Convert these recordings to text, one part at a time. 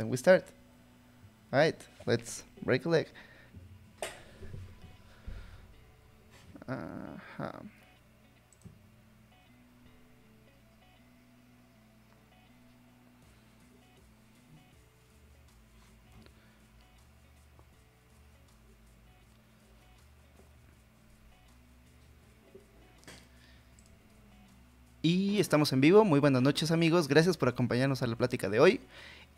then we start. All right, let's break a leg. Uh-huh. Y estamos en vivo. Muy buenas noches amigos. Gracias por acompañarnos a la plática de hoy.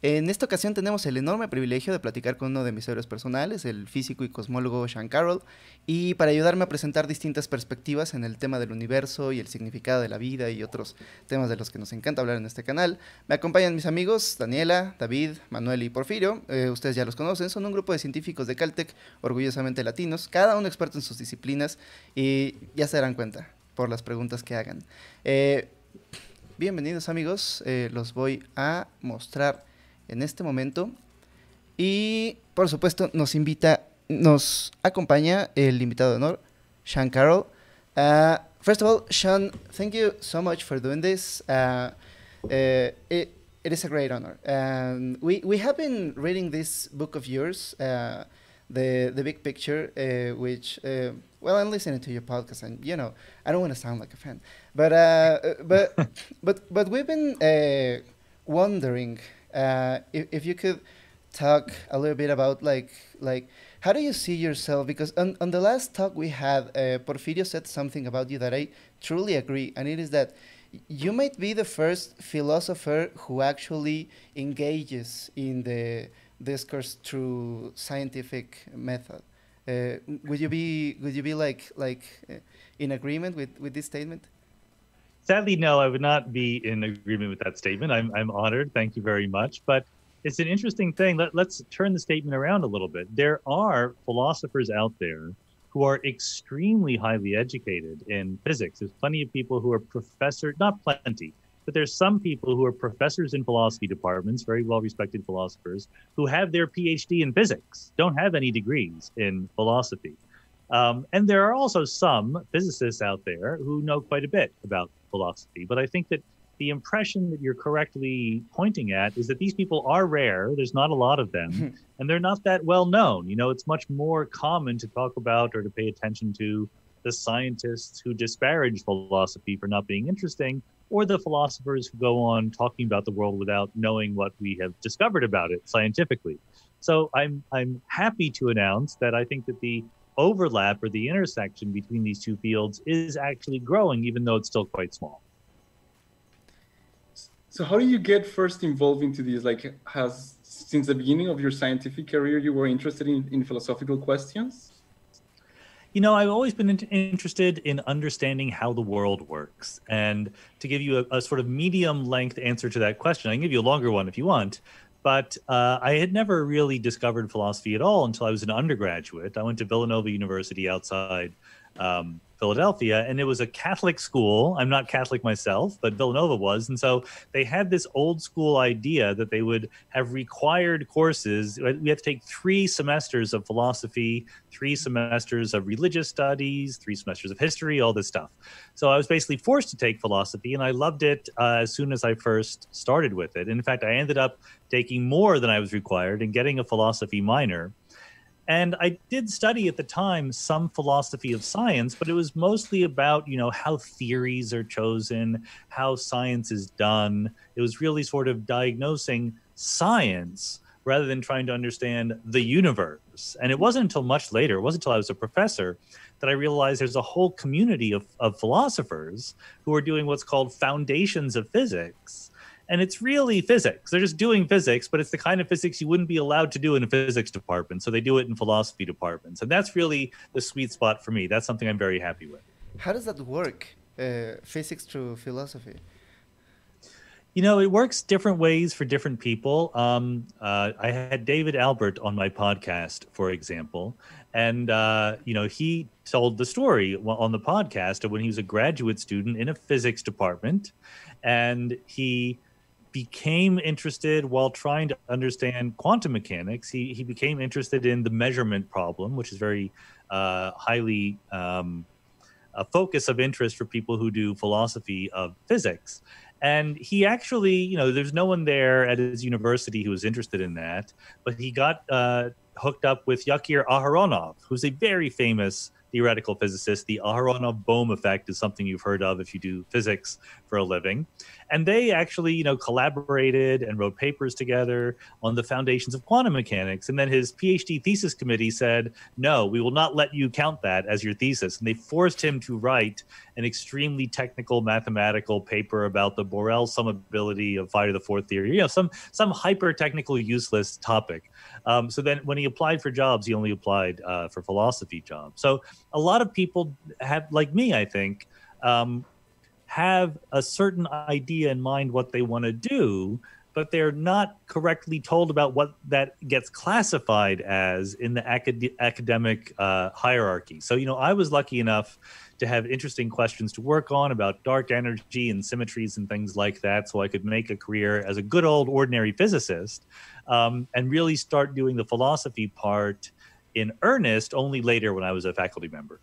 En esta ocasión tenemos el enorme privilegio de platicar con uno de mis héroes personales, el físico y cosmólogo Sean Carroll, y para ayudarme a presentar distintas perspectivas en el tema del universo y el significado de la vida y otros temas de los que nos encanta hablar en este canal, me acompañan mis amigos Daniela, David, Manuel y Porfirio. Eh, ustedes ya los conocen, son un grupo de científicos de Caltech, orgullosamente latinos, cada uno experto en sus disciplinas y ya se darán cuenta por las preguntas que hagan. Eh, bienvenidos amigos, eh, los voy a mostrar en este momento. Y por supuesto nos invita, nos acompaña el invitado de honor, Sean Carroll. Uh, first of all, Sean, thank you so much for doing this. Uh, uh, it, it is a great honor. And we, we have been reading this book of yours, uh, the, the Big Picture, uh, which, uh, well, I'm listening to your podcast, and you know, I don't want to sound like a fan, but, but, but, but we've been wondering uh, if, if you could talk a little bit about like like how do you see yourself? Because on, on the last talk we had uh, porfirio said something about you that i truly agree and it is that you might be the first philosopher who actually engages in the discourse through scientific method. Uh, would you be would you be like like uh, in agreement with with this statement sadly, no, I would not be in agreement with that statement. I'm, I'm honored. Thank you very much. But it's an interesting thing. Let, let's turn the statement around a little bit. There are philosophers out there who are extremely highly educated in physics. There's plenty of people who are professor, not plenty, but there's some people who are professors in philosophy departments, very well respected philosophers, who have their PhD in physics, don't have any degrees in philosophy. Um, and there are also some physicists out there who know quite a bit about philosophy. But I think that the impression that you're correctly pointing at is that these people are rare. There's not a lot of them, and they're not that well known. You know, it's much more common to talk about or to pay attention to the scientists who disparage philosophy for not being interesting, or the philosophers who go on talking about the world without knowing what we have discovered about it scientifically. So I'm I'm happy to announce that I think that the overlap or the intersection between these two fields is actually growing, even though it's still quite small. So, how do you get first involved into these? Like, has since the beginning of your scientific career, you were interested in, in philosophical questions? You know, I've always been interested in understanding how the world works. And to give you a, a, sort of medium length answer to that question, I can give you a longer one if you want. But uh, I had never really discovered philosophy at all until I was an undergraduate. I went to Villanova University outside um, Philadelphia, and it was a Catholic school. I'm not Catholic myself, but Villanova was. And so they had this old school idea that they would have required courses. We have to take three semesters of philosophy, three semesters of religious studies, three semesters of history, all this stuff. So I was basically forced to take philosophy, and I loved it uh, as soon as I first started with it. And in fact, I ended up taking more than I was required and getting a philosophy minor. And I did study at the time some philosophy of science, but it was mostly about, you know, how theories are chosen, how science is done. It was really sort of diagnosing science rather than trying to understand the universe. And it wasn't until much later, it wasn't until I was a professor that I realized there's a whole community of, of philosophers who are doing what's called foundations of physics and it's really physics. They're just doing physics, but it's the kind of physics you wouldn't be allowed to do in a physics department. So they do it in philosophy departments, and that's really the sweet spot for me. That's something I'm very happy with. How does that work? Uh, physics through philosophy. You know, it works different ways for different people. Um, uh, I had David Albert on my podcast, for example, and uh, you know he told the story on the podcast of when he was a graduate student in a physics department, and he became interested while trying to understand quantum mechanics. He, he became interested in the measurement problem, which is very uh, highly um, a focus of interest for people who do philosophy of physics. And he actually, you know, there's no one there at his university who was interested in that, but he got uh, hooked up with Yakir Aharonov, who's a very famous theoretical physicist. The Aharonov Bohm effect is something you've heard of if you do physics for a living. And they actually, you know, collaborated and wrote papers together on the foundations of quantum mechanics. And then his PhD thesis committee said, no, we will not let you count that as your thesis. And they forced him to write an extremely technical mathematical paper about the Borel summability of phi to the fourth theory, you know, some some hyper technical useless topic. Um, so then when he applied for jobs, he only applied uh, for philosophy jobs. So a lot of people have, like me, I think, um, have a certain idea in mind what they want to do, but they're not correctly told about what that gets classified as in the acad- academic uh, hierarchy. So, you know, I was lucky enough to have interesting questions to work on about dark energy and symmetries and things like that, so I could make a career as a good old ordinary physicist um, and really start doing the philosophy part in earnest only later when I was a faculty member.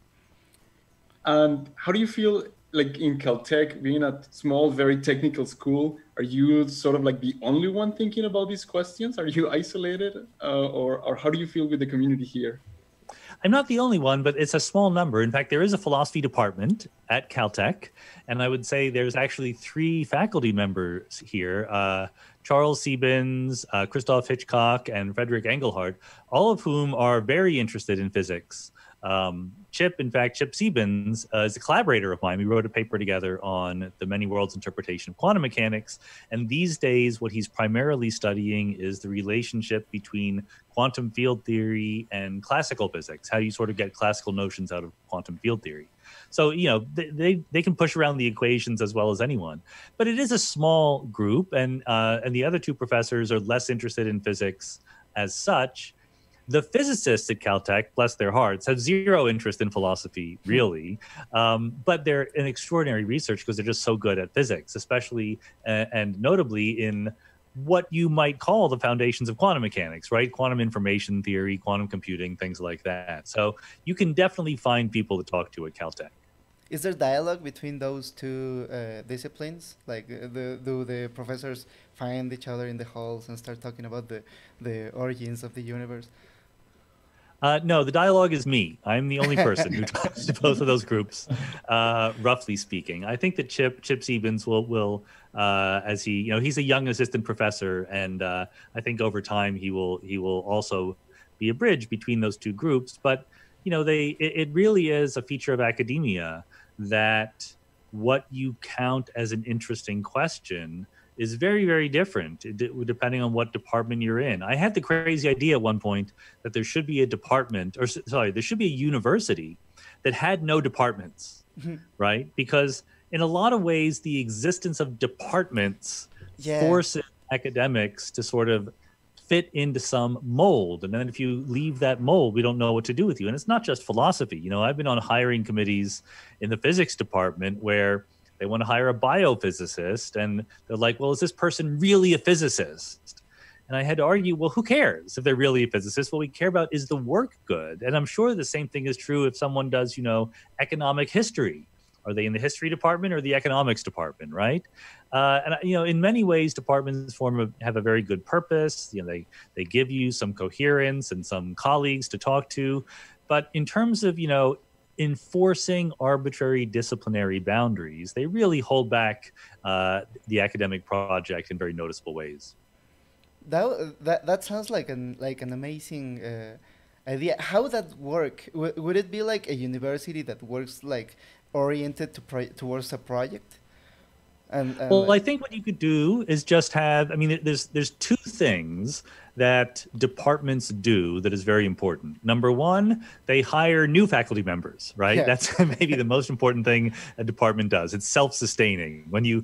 And how do you feel like in Caltech, being a small, very technical school, are you sort of like the only one thinking about these questions? Are you isolated, uh, or or how do you feel with the community here? I'm not the only one, but it's a small number. In fact, there is a philosophy department at Caltech, and I would say there's actually three faculty members here. Uh, Charles Sebens, uh, Christoph Hitchcock, and Frederick Eberhardt, all of whom are very interested in physics. Um, Chip, in fact, Chip Sebens uh, is a collaborator of mine. We wrote a paper together on the many worlds interpretation of quantum mechanics. And these days, what he's primarily studying is the relationship between quantum field theory and classical physics, how you sort of get classical notions out of quantum field theory. So, you know, they, they, they can push around the equations as well as anyone. But it is a small group, and, uh, and the other two professors are less interested in physics as such the physicists at Caltech, bless their hearts, have zero interest in philosophy, hmm. really. Um, but they're an extraordinary research because they're just so good at physics, especially uh, and notably in what you might call the foundations of quantum mechanics, right? Quantum information theory, quantum computing, things like that. So you can definitely find people to talk to at Caltech. Is there dialogue between those two uh, disciplines? Like, uh, the, do the professors find each other in the halls and start talking about the, the origins of the universe? Uh, no, the dialogue is me. I'm the only person who talks to both of those groups, uh, roughly speaking. I think that Chip Chip Sebens will will uh, as he you know he's a young assistant professor, and uh, I think over time he will he will also be a bridge between those two groups. But you know they it, it really is a feature of academia that what you count as an interesting question is very, very different depending on what department you're in. I had the crazy idea at one point that there should be a department, or sorry, there should be a university that had no departments, mm-hmm. right? Because in a lot of ways, the existence of departments yeah. forces academics to sort of fit into some mold. And then if you leave that mold, we don't know what to do with you. And it's not just philosophy. You know, I've been on hiring committees in the physics department where they want to hire a biophysicist, and they're like, well, is this person really a physicist? And I had to argue, well, who cares if they're really a physicist? What we care about is the work good. And I'm sure the same thing is true if someone does, you know, economic history. Are they in the history department or the economics department, right? Uh, and you know, in many ways, departments form a, have a very good purpose. You know, they they give you some coherence and some colleagues to talk to. But in terms of you know enforcing arbitrary disciplinary boundaries, they really hold back uh, the academic project in very noticeable ways. That that, that sounds like an like an amazing uh, idea. How would that work? W- would it be like a university that works like oriented to towards a project? And, and well, like I think what you could do is just have. I mean, there's there's two things that departments do that is very important. Number one, they hire new faculty members, right? Yeah. That's maybe the most important thing a department does. It's self-sustaining. When you,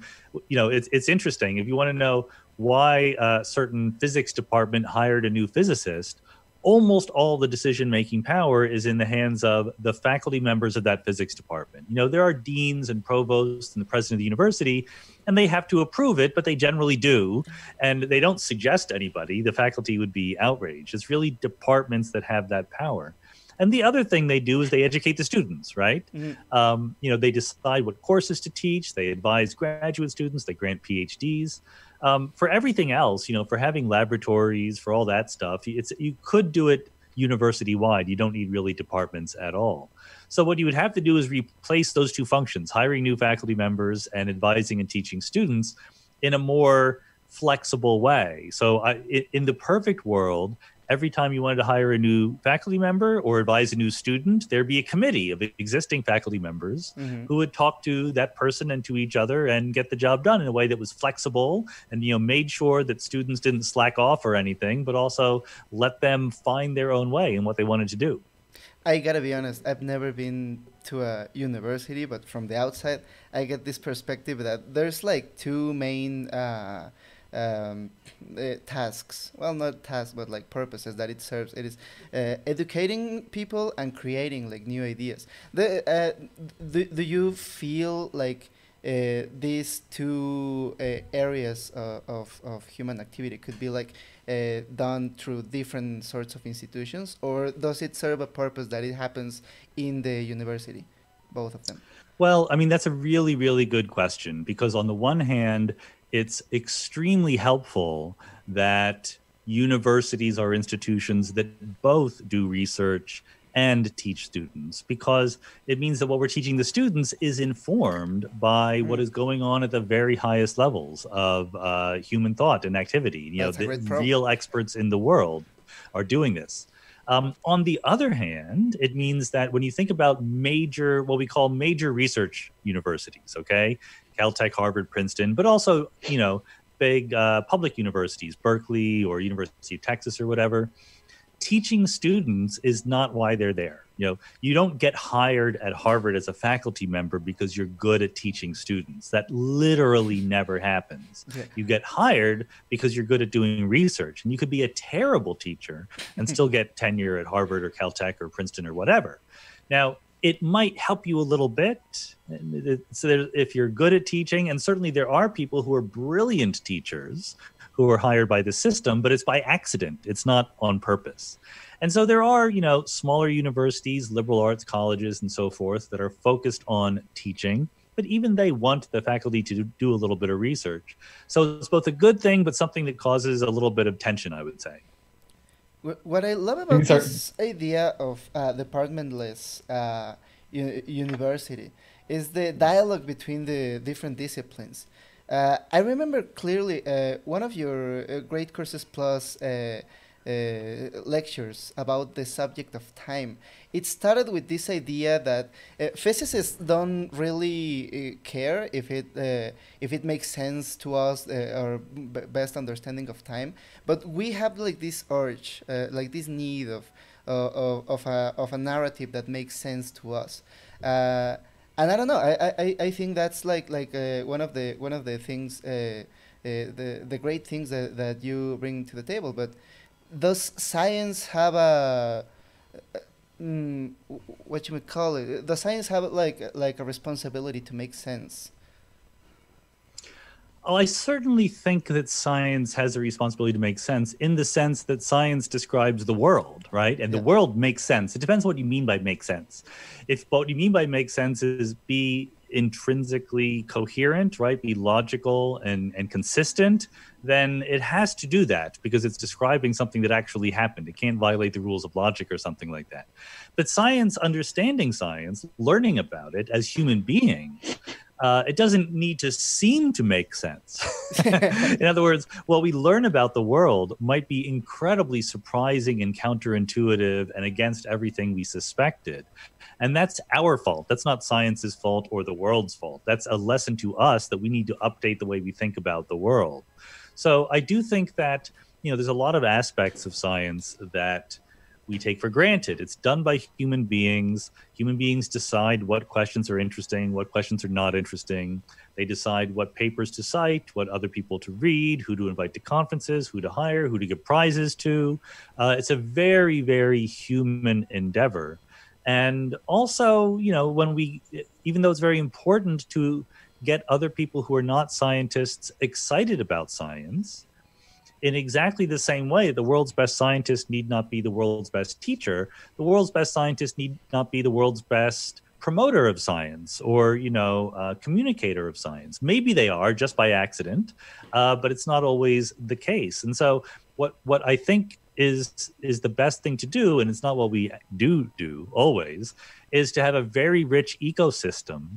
you know, it's it's interesting. If you want to know why a certain physics department hired a new physicist, almost all the decision making power is in the hands of the faculty members of that physics department. You know, there are deans and provosts and the president of the university, and they have to approve it, but they generally do. And they don't suggest anybody. The faculty would be outraged. It's really departments that have that power. And the other thing they do is they educate the students, right? Mm-hmm. Um, you know, they decide what courses to teach, they advise graduate students, they grant PhDs. Um, for everything else, you know, for having laboratories, for all that stuff, it's you could do it university wide. You don't need really departments at all. So what you would have to do is replace those two functions, hiring new faculty members and advising and teaching students in a more flexible way. So I, in the perfect world, every time you wanted to hire a new faculty member or advise a new student, there'd be a committee of existing faculty members mm-hmm. who would talk to that person and to each other and get the job done in a way that was flexible and you know made sure that students didn't slack off or anything, but also let them find their own way in what they wanted to do. I gotta be honest, I've never been to a university, but from the outside, I get this perspective that there's like two main uh, um, uh, tasks. Well, not tasks, but like purposes that it serves. It is uh, educating people and creating like new ideas. The, uh, do, do you feel like these two areas uh, of, of human activity could be like done through different sorts of institutions, or does it serve a purpose that it happens in the university? Both of them. Well, I mean, that's a really, really good question because, on the one hand, it's extremely helpful that universities are institutions that both do research and teach students because it means that what we're teaching the students is informed by mm. what is going on at the very highest levels of uh, human thought and activity. You know, the real experts in the world are doing this. Um, on the other hand, it means that when you think about major, what we call major research universities, okay, Caltech, Harvard, Princeton, but also, you know, big uh, public universities, Berkeley or University of Texas or whatever, teaching students is not why they're there. You know, you don't get hired at Harvard as a faculty member because you're good at teaching students. That literally never happens. Yeah. You get hired because you're good at doing research, and you could be a terrible teacher and still get tenure at Harvard or Caltech or Princeton or whatever. Now, it might help you a little bit. So if you're good at teaching, and certainly there are people who are brilliant teachers who are hired by the system, but it's by accident. It's not on purpose. And so there are, you know, smaller universities, liberal arts colleges, and so forth that are focused on teaching. But even they want the faculty to do a little bit of research. So it's both a good thing, but something that causes a little bit of tension, I would say. What I love about this idea of uh, departmentless uh, university is the dialogue between the different disciplines. Uh, I remember clearly uh, one of your uh, Great Courses Plus uh, lectures about the subject of time. It started with this idea that uh, physicists don't really uh, care if it uh, if it makes sense to us uh, our best understanding of time, but we have like this urge, like this need of of of a of a narrative that makes sense to us. and I don't know. I, I, I think that's like like one of the one of the things the the great things that, that you bring to the table, but does science have a mm, what you would call it? Does science have like like a responsibility to make sense? Oh, I certainly think that science has a responsibility to make sense in the sense that science describes the world, right? And yeah. the world makes sense. It depends what you mean by make sense. If what you mean by make sense is be intrinsically coherent, right? Be logical and, and consistent, then it has to do that because it's describing something that actually happened. It can't violate the rules of logic or something like that. But science, understanding science, learning about it as human beings, uh, it doesn't need to seem to make sense. in other words, what we learn about the world might be incredibly surprising and counterintuitive and against everything we suspected. And that's our fault. That's not science's fault or the world's fault. That's a lesson to us that we need to update the way we think about the world. So I do think that you know there's a lot of aspects of science that we take for granted. It's done by human beings. Human beings decide what questions are interesting, what questions are not interesting. They decide what papers to cite, what other people to read, who to invite to conferences, who to hire, who to give prizes to. Uh, it's a very, very human endeavor. And also, you know, when we, even though it's very important to get other people who are not scientists excited about science, in exactly the same way, the world's best scientist need not be the world's best teacher. The world's best scientist need not be the world's best promoter of science or you know uh, communicator of science maybe they are just by accident uh, but it's not always the case and so what what i think is is the best thing to do and it's not what we do do always is to have a very rich ecosystem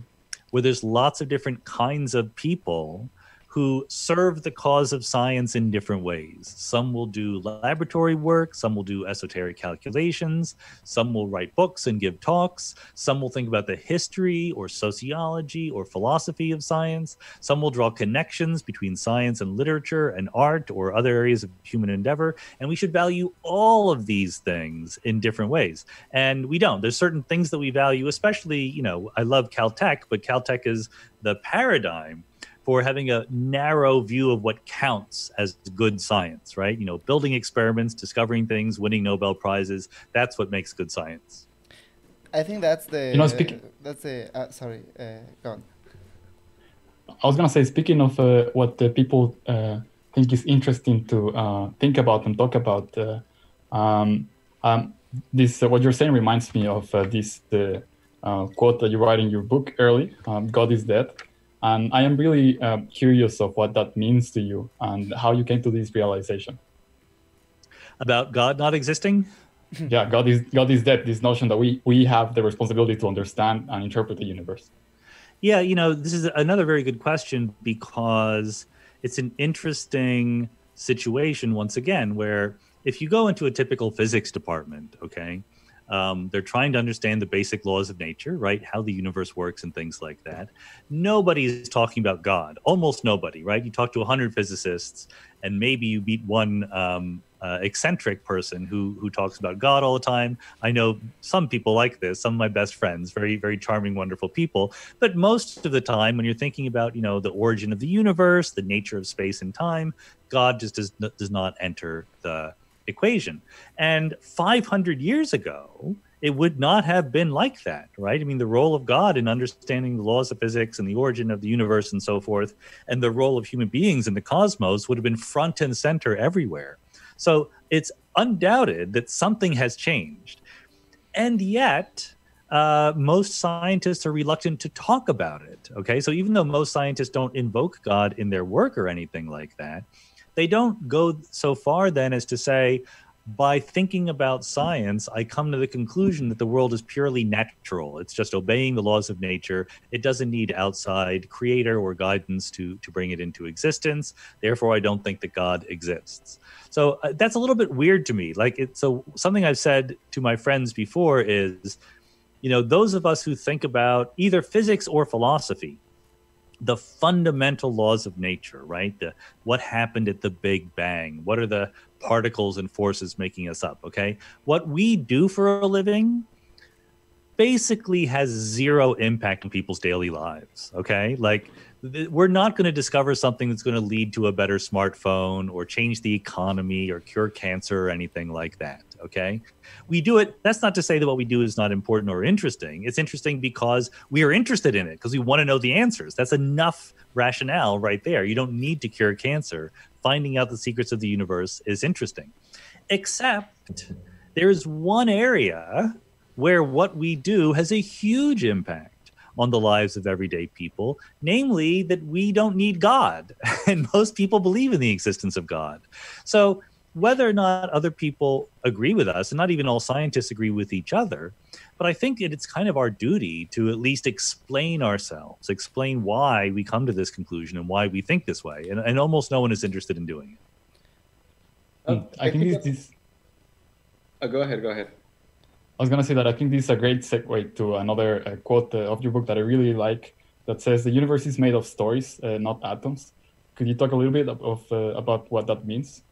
where there's lots of different kinds of people who serve the cause of science in different ways. Some will do laboratory work, some will do esoteric calculations, some will write books and give talks, some will think about the history or sociology or philosophy of science, some will draw connections between science and literature and art or other areas of human endeavor. And we should value all of these things in different ways. And we don't. There's certain things that we value, especially, you know, I love Caltech, but Caltech is the paradigm for having a narrow view of what counts as good science, right? You know, building experiments, discovering things, winning Nobel prizes. That's what makes good science. I think that's the. You know, speaking. That's the. Uh, sorry, uh, go on. I was gonna say, speaking of uh, what the people uh, think is interesting to uh, think about and talk about, uh, um, um, this what you're saying reminds me of this the quote that you write in your book early. Um, God is dead and I am really uh, curious of what that means to you and how you came to this realization. About God not existing? yeah, God is God is dead. This notion that we we have the responsibility to understand and interpret the universe. Yeah, you know, this is another very good question because it's an interesting situation once again where if you go into a typical physics department, okay, um, they're trying to understand the basic laws of nature, right? How the universe works and things like that. Nobody's talking about God. Almost nobody, right? You talk to 100 physicists, and maybe you meet one um, uh, eccentric person who who talks about God all the time. I know some people like this. Some of my best friends, very very charming, wonderful people. But most of the time, when you're thinking about you know the origin of the universe, the nature of space and time, God just does does not enter the equation. And 500 years ago, it would not have been like that, right? I mean, the role of God in understanding the laws of physics and the origin of the universe and so forth, and the role of human beings in the cosmos would have been front and center everywhere. So it's undoubted that something has changed. And yet, uh, most scientists are reluctant to talk about it. Okay. So even though most scientists don't invoke God in their work or anything like that, they don't go so far then as to say, by thinking about science, I come to the conclusion that the world is purely natural. It's just obeying the laws of nature. It doesn't need outside creator or guidance to, to bring it into existence. Therefore, I don't think that God exists. So uh, that's a little bit weird to me. Like, so something I've said to my friends before is, you know, those of us who think about either physics or philosophy, the fundamental laws of nature, right? The, what happened at the Big Bang? What are the particles and forces making us up? Okay. What we do for a living basically has zero impact on people's daily lives. Okay. Like, we're not going to discover something that's going to lead to a better smartphone or change the economy or cure cancer or anything like that. Okay. We do it. That's not to say that what we do is not important or interesting. It's interesting because we are interested in it because we want to know the answers. That's enough rationale right there. You don't need to cure cancer. Finding out the secrets of the universe is interesting. Except there's one area where what we do has a huge impact on the lives of everyday people, namely that we don't need God. And most people believe in the existence of God. So, whether or not other people agree with us, and not even all scientists agree with each other, but I think that it's kind of our duty to at least explain ourselves, explain why we come to this conclusion and why we think this way. And, and almost no one is interested in doing it. Uh, I, I, think, think this. Oh, go ahead. Go ahead. I was going to say that I think this is a great segue to another uh, quote uh, of your book that I really like that says, The universe is made of stories, uh, not atoms. Could you talk a little bit of, of uh, about what that means?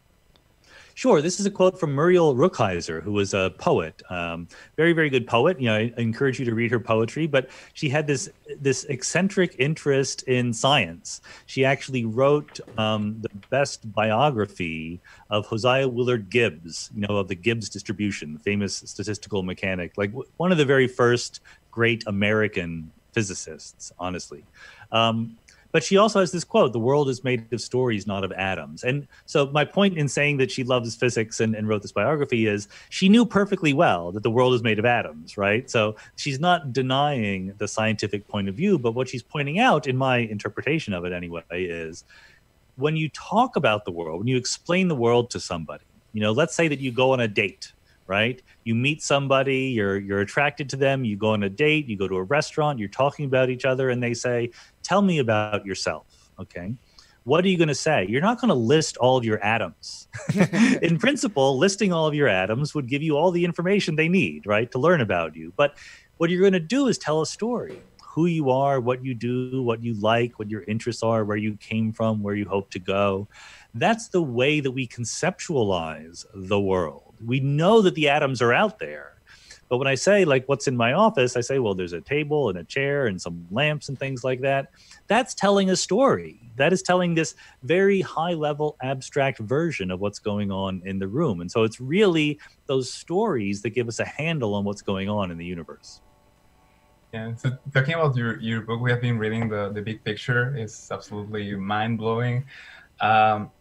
Sure. This is a quote from Muriel Rukeyser, who was a poet, um, very, very good poet. You know, I encourage you to read her poetry. But she had this this eccentric interest in science. She actually wrote um, the best biography of Josiah Willard Gibbs. You know, of the Gibbs distribution, famous statistical mechanic, like w- one of the very first great American physicists. Honestly. Um, but she also has this quote the world is made of stories not of atoms. And so my point in saying that she loves physics and, and wrote this biography is she knew perfectly well that the world is made of atoms right? So she's not denying the scientific point of view but what she's pointing out in my interpretation of it anyway is when you talk about the world when you explain the world to somebody you know let's say that you go on a date right? You meet somebody you're you're attracted to them you go on a date you go to a restaurant you're talking about each other and they say tell me about yourself okay? What are you going to say? You're not going to list all of your atoms. In principle listing all of your atoms would give you all the information they need right to learn about you. But what you're going to do is tell a story. Who you are what you do what you like what your interests are where you came from where you hope to go. That's the way that we conceptualize the world we know that the atoms are out there but when I say like what's in my office, I say, well, there's a table and a chair and some lamps and things like that. That's telling a story. That is telling this very high level abstract version of what's going on in the room. And so it's really those stories that give us a handle on what's going on in the universe. Yeah, so talking about your, your book, we have been reading the, the big picture. It's absolutely mind blowing. Um,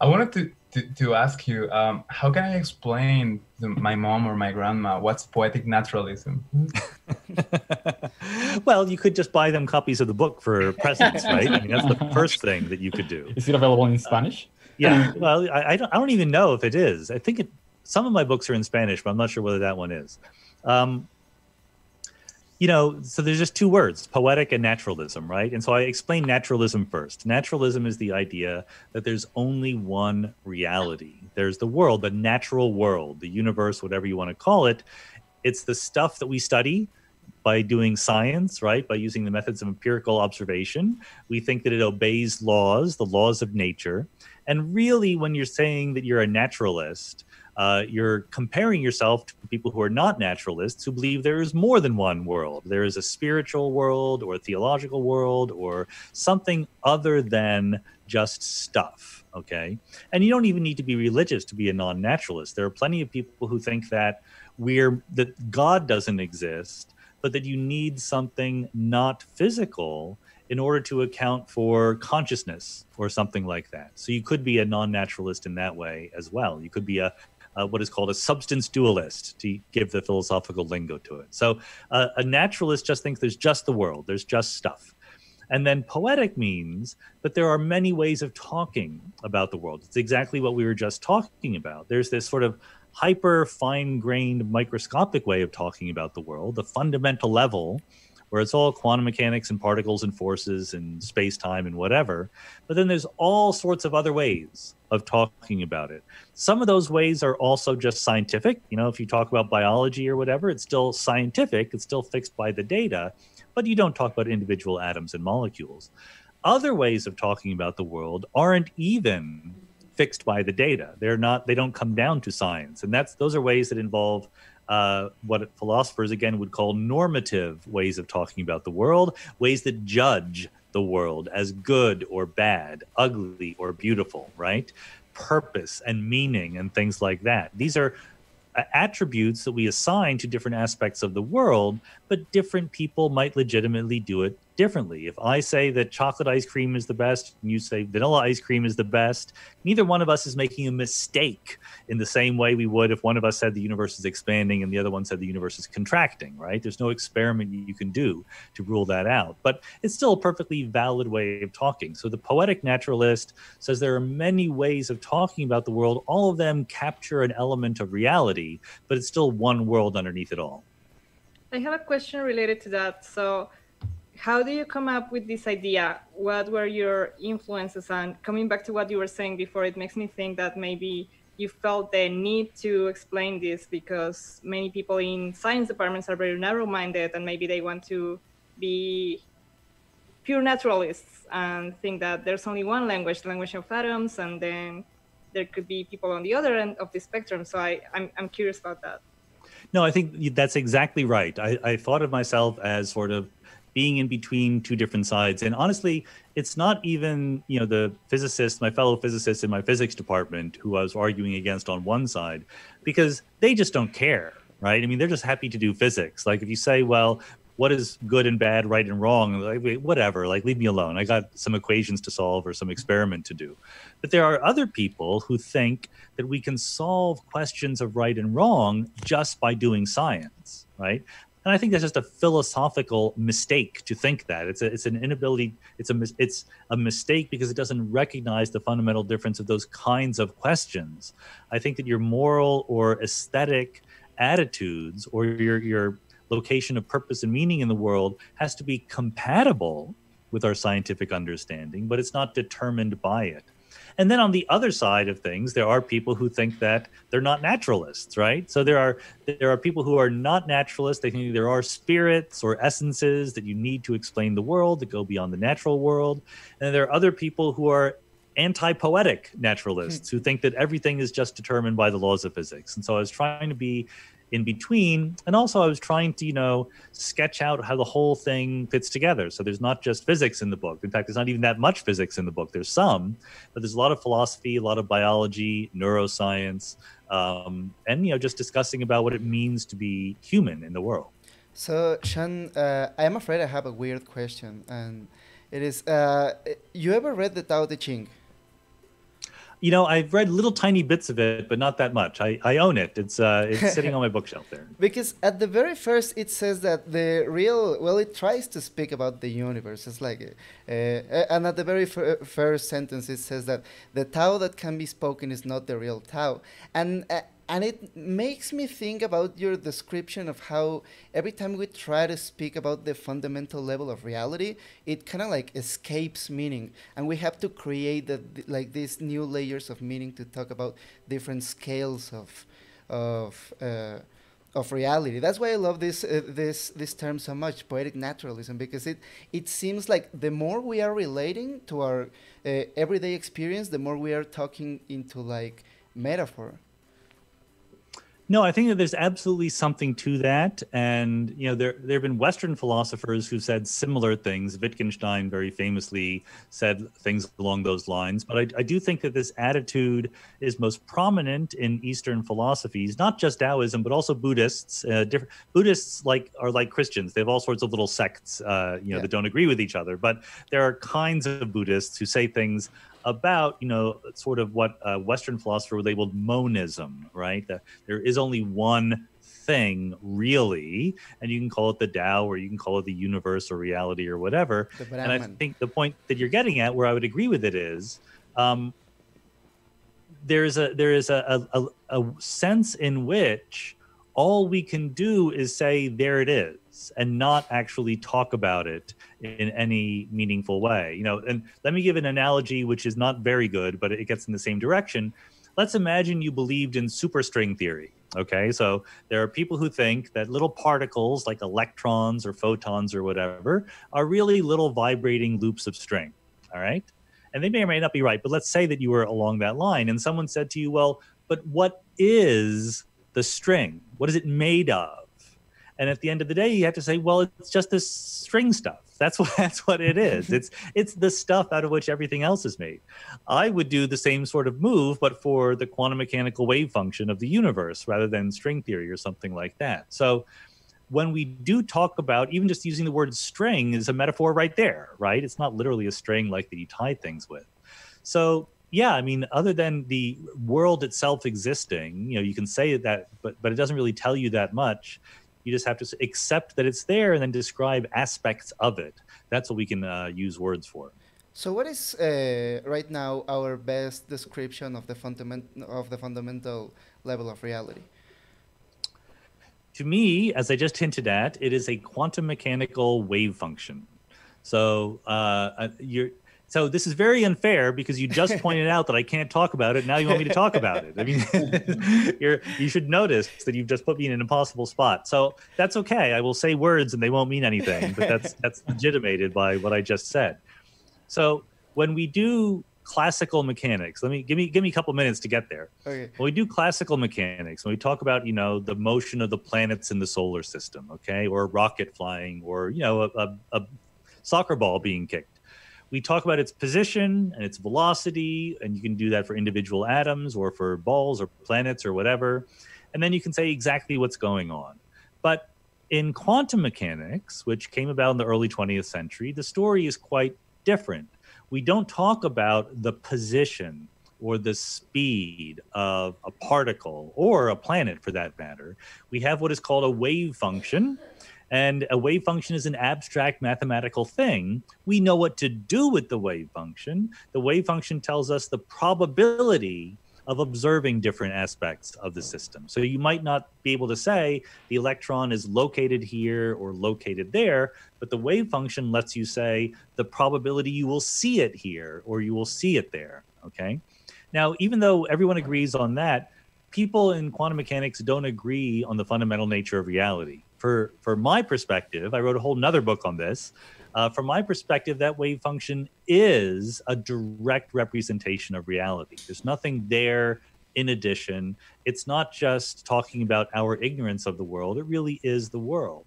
I wanted to to, to ask you, um, how can I explain to my mom or my grandma what's poetic naturalism? well, you could just buy them copies of the book for presents, right? I mean, that's the first thing that you could do. Is it available in Spanish? Yeah, well, I, I, don't, I don't even know if it is. I think it, some of my books are in Spanish, but I'm not sure whether that one is. Um, you know, so there's just two words, poetic and naturalism, right? And so I explain naturalism first. Naturalism is the idea that there's only one reality. There's the world, the natural world, the universe, whatever you want to call it. It's the stuff that we study by doing science, right? By using the methods of empirical observation. We think that it obeys laws, the laws of nature. And really, when you're saying that you're a naturalist, uh, you're comparing yourself to people who are not naturalists who believe there is more than one world. There is a spiritual world or a theological world or something other than just stuff. Okay. And you don't even need to be religious to be a non naturalist. There are plenty of people who think that we're, that God doesn't exist, but that you need something not physical in order to account for consciousness or something like that. So you could be a non naturalist in that way as well. You could be a uh, what is called a substance dualist to give the philosophical lingo to it. So uh, a naturalist just thinks there's just the world, there's just stuff. And then poetic means that there are many ways of talking about the world. It's exactly what we were just talking about. There's this sort of hyper fine grained microscopic way of talking about the world, the fundamental level where it's all quantum mechanics and particles and forces and space time and whatever. But then there's all sorts of other ways of talking about it. Some of those ways are also just scientific. You know, if you talk about biology or whatever, it's still scientific, it's still fixed by the data, but you don't talk about individual atoms and molecules. Other ways of talking about the world aren't even fixed by the data. They're not they don't come down to science. And that's those are ways that involve uh, what philosophers again would call normative ways of talking about the world, ways that judge the world as good or bad, ugly or beautiful, right? Purpose and meaning and things like that. These are attributes that we assign to different aspects of the world, but different people might legitimately do it differently. If I say that chocolate ice cream is the best and you say vanilla ice cream is the best, neither one of us is making a mistake in the same way we would if one of us said the universe is expanding and the other one said the universe is contracting, right? There's no experiment you can do to rule that out. But it's still a perfectly valid way of talking. So the poetic naturalist says there are many ways of talking about the world. All of them capture an element of reality, but it's still one world underneath it all. I have a question related to that. So how do you come up with this idea? What were your influences? And coming back to what you were saying before, it makes me think that maybe you felt the need to explain this because many people in science departments are very narrow-minded and maybe they want to be pure naturalists and think that there's only one language, the language of atoms, and then there could be people on the other end of the spectrum. So I, I'm, I'm curious about that. No, I think that's exactly right. I, I thought of myself as sort of being in between two different sides. And honestly, it's not even, you know, the physicists, my fellow physicists in my physics department who I was arguing against on one side, because they just don't care, right? I mean, they're just happy to do physics. Like if you say, well, what is good and bad, right and wrong. Like, whatever, like leave me alone. I got some equations to solve or some experiment to do. But there are other people who think that we can solve questions of right and wrong just by doing science, right? And I think that's just a philosophical mistake to think that it's a, it's an inability it's a it's a mistake because it doesn't recognize the fundamental difference of those kinds of questions. I think that your moral or aesthetic attitudes or your your location of purpose and meaning in the world has to be compatible with our scientific understanding, but it's not determined by it. And then on the other side of things, there are people who think that they're not naturalists, right? So there are there are people who are not naturalists. They think there are spirits or essences that you need to explain the world that go beyond the natural world. And there are other people who are anti-poetic naturalists hmm. who think that everything is just determined by the laws of physics. And so I was trying to be in between. And also, I was trying to, you know, sketch out how the whole thing fits together. So there's not just physics in the book. In fact, there's not even that much physics in the book. There's some, but there's a lot of philosophy, a lot of biology, neuroscience, um, and, you know, just discussing about what it means to be human in the world. So, Sean, uh, I am afraid I have a weird question. And it is uh, you ever read the Tao Te Ching? You know, I've read little tiny bits of it, but not that much. I, I own it. It's uh, it's sitting on my bookshelf there. Because at the very first, it says that the real well, it tries to speak about the universe. It's like, uh, and at the very fir first sentence, it says that the Tao that can be spoken is not the real Tao, and uh, and it makes me think about your description of how every time we try to speak about the fundamental level of reality it kind of like escapes meaning and we have to create the, like these new layers of meaning to talk about different scales of of uh, of reality. That's why I love this uh, this this term so much, poetic naturalism, because it it seems like the more we are relating to our uh, everyday experience, the more we are talking into like metaphor. No, I think that there's absolutely something to that, and you know, there there have been Western philosophers who said similar things. Wittgenstein very famously said things along those lines. But I, I do think that this attitude is most prominent in Eastern philosophies, not just Taoism, but also Buddhists. Uh, different Buddhists like are like Christians; they have all sorts of little sects, uh, you know, yeah. that don't agree with each other. But there are kinds of Buddhists who say things about you know sort of what a Western philosopher labeled monism, right? That there is only one thing really, and you can call it the Tao or you can call it the universe or reality or whatever. And I think the point that you're getting at, where I would agree with it, is um, there's a there is a, a, a sense in which all we can do is say there it is and not actually talk about it in any meaningful way. You know, and let me give an analogy which is not very good, but it gets in the same direction. Let's imagine you believed in superstring theory. Okay, so there are people who think that little particles like electrons or photons or whatever are really little vibrating loops of string. All right, and they may or may not be right, but let's say that you were along that line and someone said to you, well, but what is the string? What is it made of? And at the end of the day, you have to say, well, it's just this string stuff. That's what that's what it is. it's it's the stuff out of which everything else is made. I would do the same sort of move, but for the quantum mechanical wave function of the universe rather than string theory or something like that. So when we do talk about even just using the word string is a metaphor right there, right? It's not literally a string like that you tie things with. So yeah, I mean, other than the world itself existing, you know, you can say that, but but it doesn't really tell you that much. You just have to accept that it's there and then describe aspects of it. That's what we can uh, use words for. So, what is uh, right now our best description of the fundament of the fundamental level of reality? To me, as I just hinted at, it is a quantum mechanical wave function. So, uh, uh you're so this is very unfair because you just pointed out that I can't talk about it. Now you want me to talk about it. I mean, you're, you should notice that you've just put me in an impossible spot. So that's okay. I will say words and they won't mean anything, but that's that's legitimated by what I just said. So when we do classical mechanics, let me give me give me a couple minutes to get there. Okay. When we do classical mechanics, when we talk about you know the motion of the planets in the solar system, okay, or a rocket flying, or you know a, a, a soccer ball being kicked we talk about its position and its velocity, and you can do that for individual atoms or for balls or planets or whatever. And then you can say exactly what's going on. But In quantum mechanics, which came about in the early 20th century, the story is quite different. We don't talk about the position or the speed of a particle or a planet for that matter. We have what is called a wave function. And a wave function is an abstract mathematical thing. We know what to do with the wave function. The wave function tells us the probability of observing different aspects of the system. So you might not be able to say the electron is located here or located there, but the wave function lets you say the probability you will see it here or you will see it there. Okay. Now, even though everyone agrees on that, people in quantum mechanics don't agree on the fundamental nature of reality. For for my perspective, I wrote a whole nother book on this. Uh, from my perspective, that wave function is a direct representation of reality. There's nothing there in addition. It's not just talking about our ignorance of the world, it really is the world.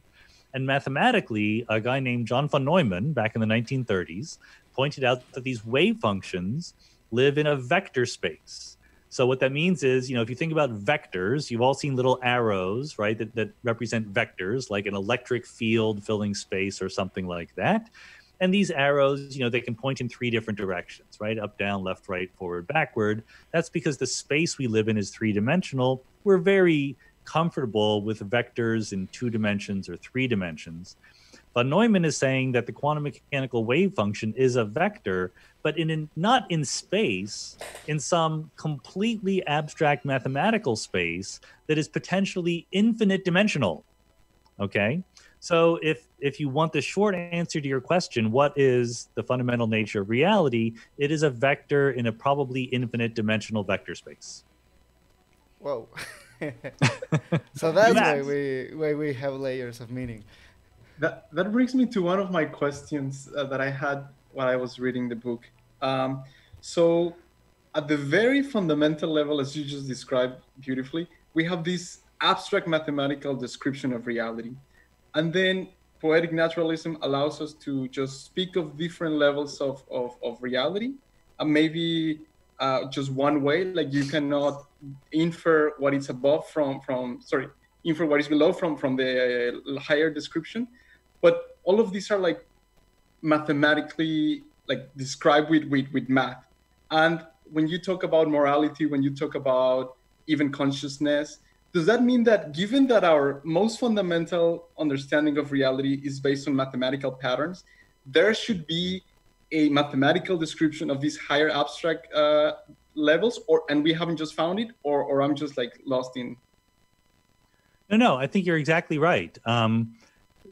And mathematically, a guy named John von Neumann back in the 1930s pointed out that these wave functions live in a vector space. So what that means is, you know, if you think about vectors, you've all seen little arrows, right, that, that represent vectors, like an electric field filling space or something like that. And these arrows, you know, they can point in three different directions, right? Up, down, left, right, forward, backward. That's because the space we live in is three dimensional. We're very comfortable with vectors in two dimensions or three dimensions. But Neumann is saying that the quantum mechanical wave function is a vector, but in, in not in space, in some completely abstract mathematical space that is potentially infinite dimensional. Okay? So if if you want the short answer to your question, what is the fundamental nature of reality? It is a vector in a probably infinite dimensional vector space. Whoa. so that's why we why we have layers of meaning. That that brings me to one of my questions uh, that I had while I was reading the book. Um, so, at the very fundamental level, as you just described beautifully, we have this abstract mathematical description of reality, and then poetic naturalism allows us to just speak of different levels of of, of reality, and maybe uh, just one way. Like you cannot infer what is above from from sorry infer what is below from from the higher description but all of these are like mathematically like described with, with with math. And when you talk about morality when you talk about even consciousness does that mean that given that our most fundamental understanding of reality is based on mathematical patterns there should be a mathematical description of these higher abstract uh, levels or and we haven't just found it or or i'm just like lost in? No no i think you're exactly right. Um,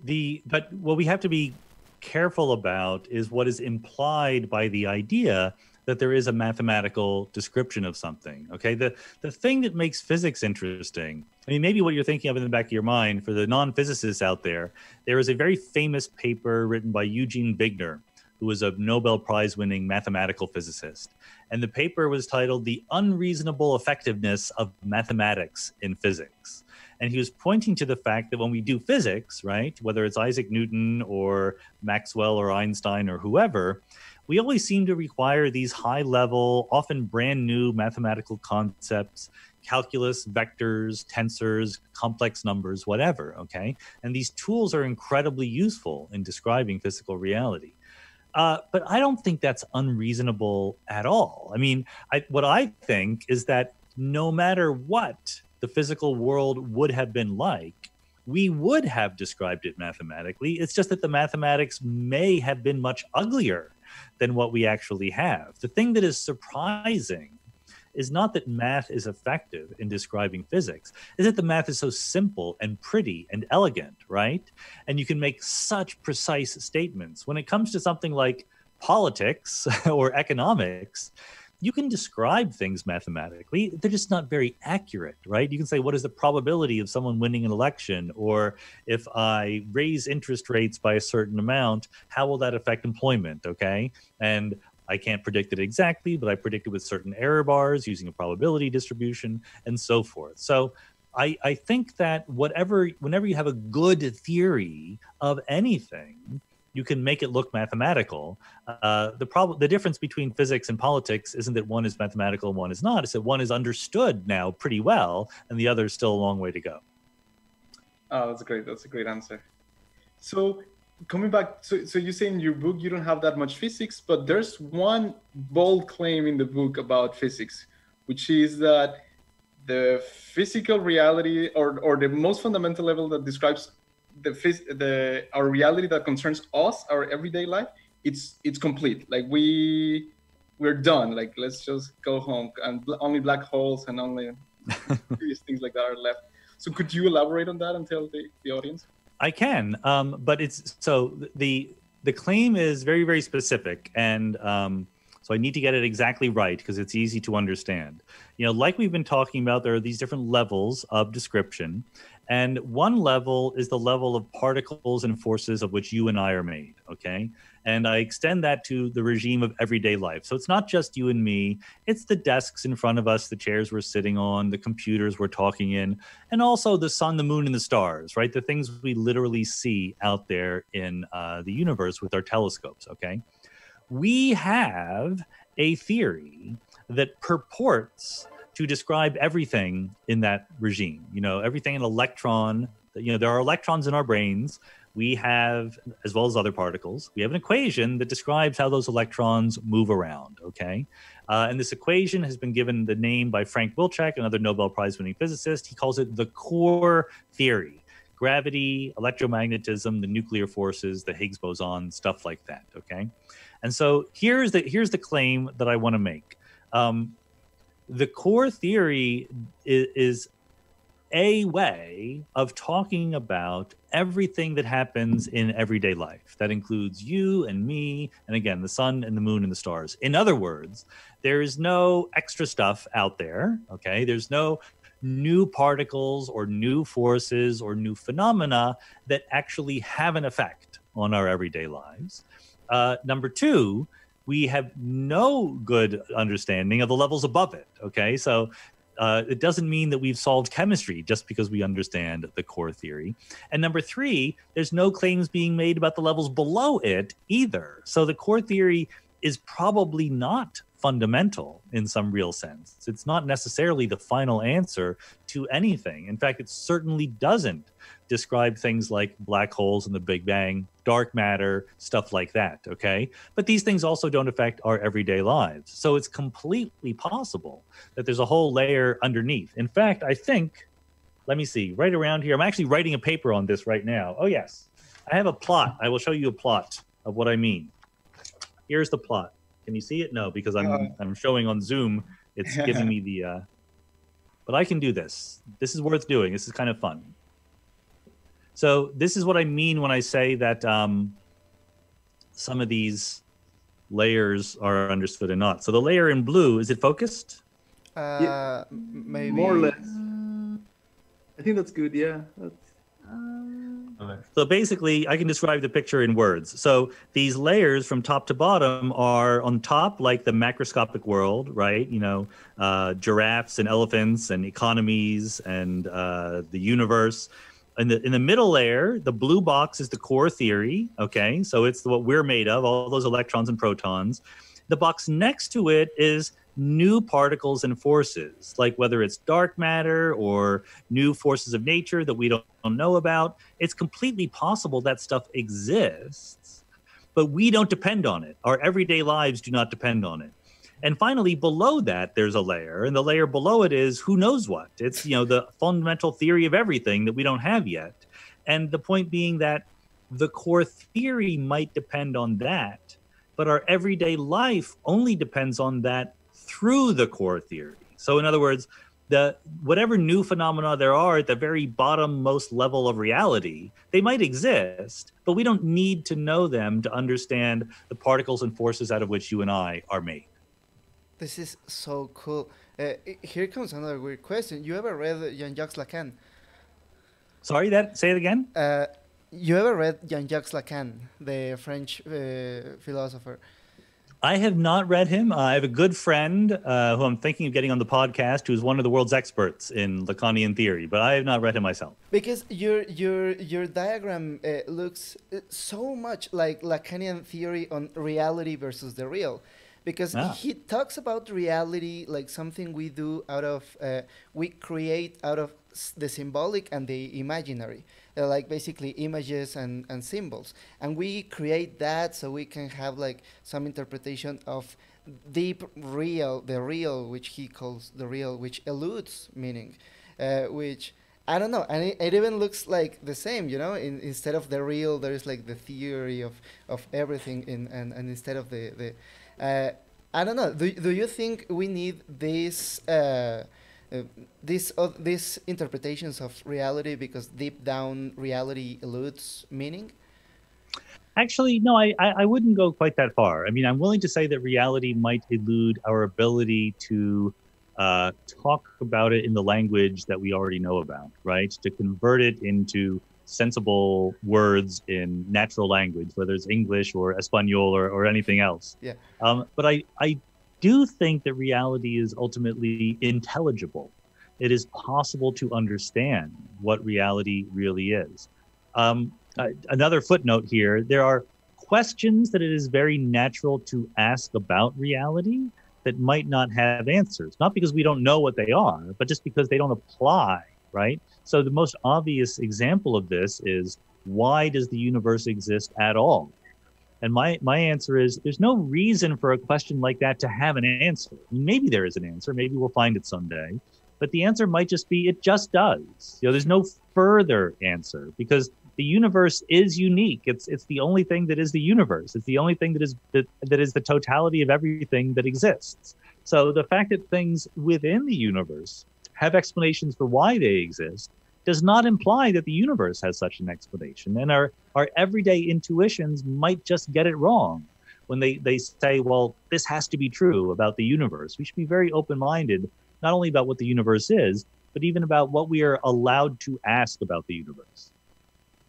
the but what we have to be careful about is what is implied by the idea that there is a mathematical description of something okay? The the thing that makes physics interesting i mean maybe what you're thinking of in the back of your mind for the non-physicists out there there is a very famous paper written by eugene wigner who was a nobel prize winning mathematical physicist. And the paper was titled the unreasonable effectiveness of mathematics in physics and he was pointing to the fact that when we do physics, right, whether it's Isaac Newton or Maxwell or Einstein or whoever, we always seem to require these high level, often brand new mathematical concepts, calculus, vectors, tensors, complex numbers, whatever. Okay. And these tools are incredibly useful in describing physical reality. Uh, but I don't think that's unreasonable at all. I mean, I, what I think is that no matter what the physical world would have been like, we would have described it mathematically. It's just that the mathematics may have been much uglier than what we actually have. The thing that is surprising is not that math is effective in describing physics, is that the math is so simple and pretty and elegant, right? And you can make such precise statements. When it comes to something like politics or economics, you can describe things mathematically. They're just not very accurate right? You can say what is the probability of someone winning an election? Or if i raise interest rates by a certain amount how will that affect employment okay? And I can't predict it exactly, but I predict it with certain error bars using a probability distribution and so forth. So I, I think that whatever, whenever you have a good theory of anything, you can make it look mathematical. Uh, the problem, the difference between physics and politics isn't that one is mathematical and one is not. It's that one is understood now pretty well, and the other is still a long way to go. Oh, that's great. That's a great answer. So coming back, so, so you say in your book you don't have that much physics, but there's one bold claim in the book about physics, which is that the physical reality or, or the most fundamental level that describes the, phys- the our reality that concerns us, our everyday life, it's it's complete. Like we we're done. Like let's just go home and bl- only black holes and only these things like that are left. So could you elaborate on that and tell the, the audience? I can, um, but it's so the the claim is very very specific, and um, so I need to get it exactly right because it's easy to understand. You know, like we've been talking about, there are these different levels of description, and one level is the level of particles and forces of which you and I are made. Okay. And I extend that to the regime of everyday life. So it's not just you and me, it's the desks in front of us, the chairs we're sitting on, the computers we're talking in, and also the sun, the moon, and the stars, right? The things we literally see out there in uh, the universe with our telescopes. Okay. We have a theory that purports to describe everything in that regime. You know, everything an electron, you know, there are electrons in our brains. We have, as well as other particles, we have an equation that describes how those electrons move around. Okay. Uh, and this equation has been given the name by Frank Wilczek, another Nobel Prize winning physicist. He calls it the core theory gravity, electromagnetism, the nuclear forces, the Higgs boson, stuff like that. Okay. And so here's the here's the claim that I want to make. Um, the core theory is, is a way of talking about everything that happens in everyday life. That includes you and me, and again, the sun and the moon and the stars. In other words, there is no extra stuff out there. Okay. There's no new particles or new forces or new phenomena that actually have an effect on our everyday lives. Uh, number two, we have no good understanding of the levels above it. Okay, so uh, it doesn't mean that we've solved chemistry just because we understand the core theory. And number three, there's no claims being made about the levels below it either. So the core theory is probably not fundamental in some real sense. It's not necessarily the final answer to anything. In fact, it certainly doesn't describe things like black holes and the Big Bang, dark matter, stuff like that. Okay. But these things also don't affect our everyday lives. So it's completely possible that there's a whole layer underneath. In fact, I think, let me see, right around here, I'm actually writing a paper on this right now. Oh, yes. I have a plot. I will show you a plot of what I mean. Here's the plot. Can you see it? No, because I'm Uh, I'm showing on Zoom. It's giving me the. Uh, but I can do this. This is worth doing. This is kind of fun. So this is what I mean when I say that um, some of these layers are understood and not. So the layer in blue is it focused? Uh, m- maybe More or less. I think that's good. Yeah. That's, So basically, I can describe the picture in words. So these layers from top to bottom are on top, like the macroscopic world, right? You know, uh, giraffes and elephants and economies and uh, the universe. In the in the middle layer, the blue box is the core theory. Okay, so it's what we're made of, all those electrons and protons. The box next to it is new particles and forces, like whether it's dark matter or new forces of nature that we don't, don't know about. It's completely possible that stuff exists, but we don't depend on it. Our everyday lives do not depend on it. And finally, below that, there's a layer, and the layer below it is who knows what. It's you know the fundamental theory of everything that we don't have yet. And the point being that the core theory might depend on that, but our everyday life only depends on that through the core theory. So, in other words, the whatever new phenomena there are at the very bottommost level of reality, they might exist, but we don't need to know them to understand the particles and forces out of which you and I are made. This is so cool. Uh, here comes another weird question. You ever read Jean-Jacques Lacan? Sorry, that say it again. Uh, you ever read Jean-Jacques Lacan, the French uh, philosopher? I have not read him. Uh, I have a good friend uh, who I'm thinking of getting on the podcast, who's one of the world's experts in Lacanian theory, but I have not read him myself. Because your your your diagram uh, looks uh, so much like Lacanian theory on reality versus the real. because Ah. he talks about reality like something we do out of uh, we create out of the symbolic and the imaginary like basically images and, and symbols and we create that so we can have like some interpretation of deep real the real which he calls the real which eludes meaning uh, which I don't know, and it, it even looks like the same, you know. In, instead of the real, there is like the theory of, of everything, in, and, and instead of the the, uh, I don't know. Do, do you think we need this? uh, uh, these uh, these interpretations of reality because deep down reality eludes meaning? Actually, no, I, I, I wouldn't go quite that far. I mean, I'm willing to say that reality might elude our ability to uh, talk about it in the language that we already know about, right? To convert it into sensible words in natural language, whether it's English or Espanol or, or anything else. Yeah. Um, but I, I do think that reality is ultimately intelligible. It is possible to understand what reality really is. Um, uh, another footnote here there are questions that it is very natural to ask about reality that might not have answers not because we don't know what they are but just because they don't apply right so the most obvious example of this is why does the universe exist at all and my my answer is there's no reason for a question like that to have an answer maybe there is an answer maybe we'll find it someday but the answer might just be it just does you know there's no further answer because the universe is unique. It's it's the only thing that is the universe. It's the only thing that is that, that is the totality of everything that exists. So the fact that things within the universe have explanations for why they exist does not imply that the universe has such an explanation. And our our everyday intuitions might just get it wrong when they they say, well, this has to be true about the universe. We should be very open-minded, not only about what the universe is, but even about what we are allowed to ask about the universe.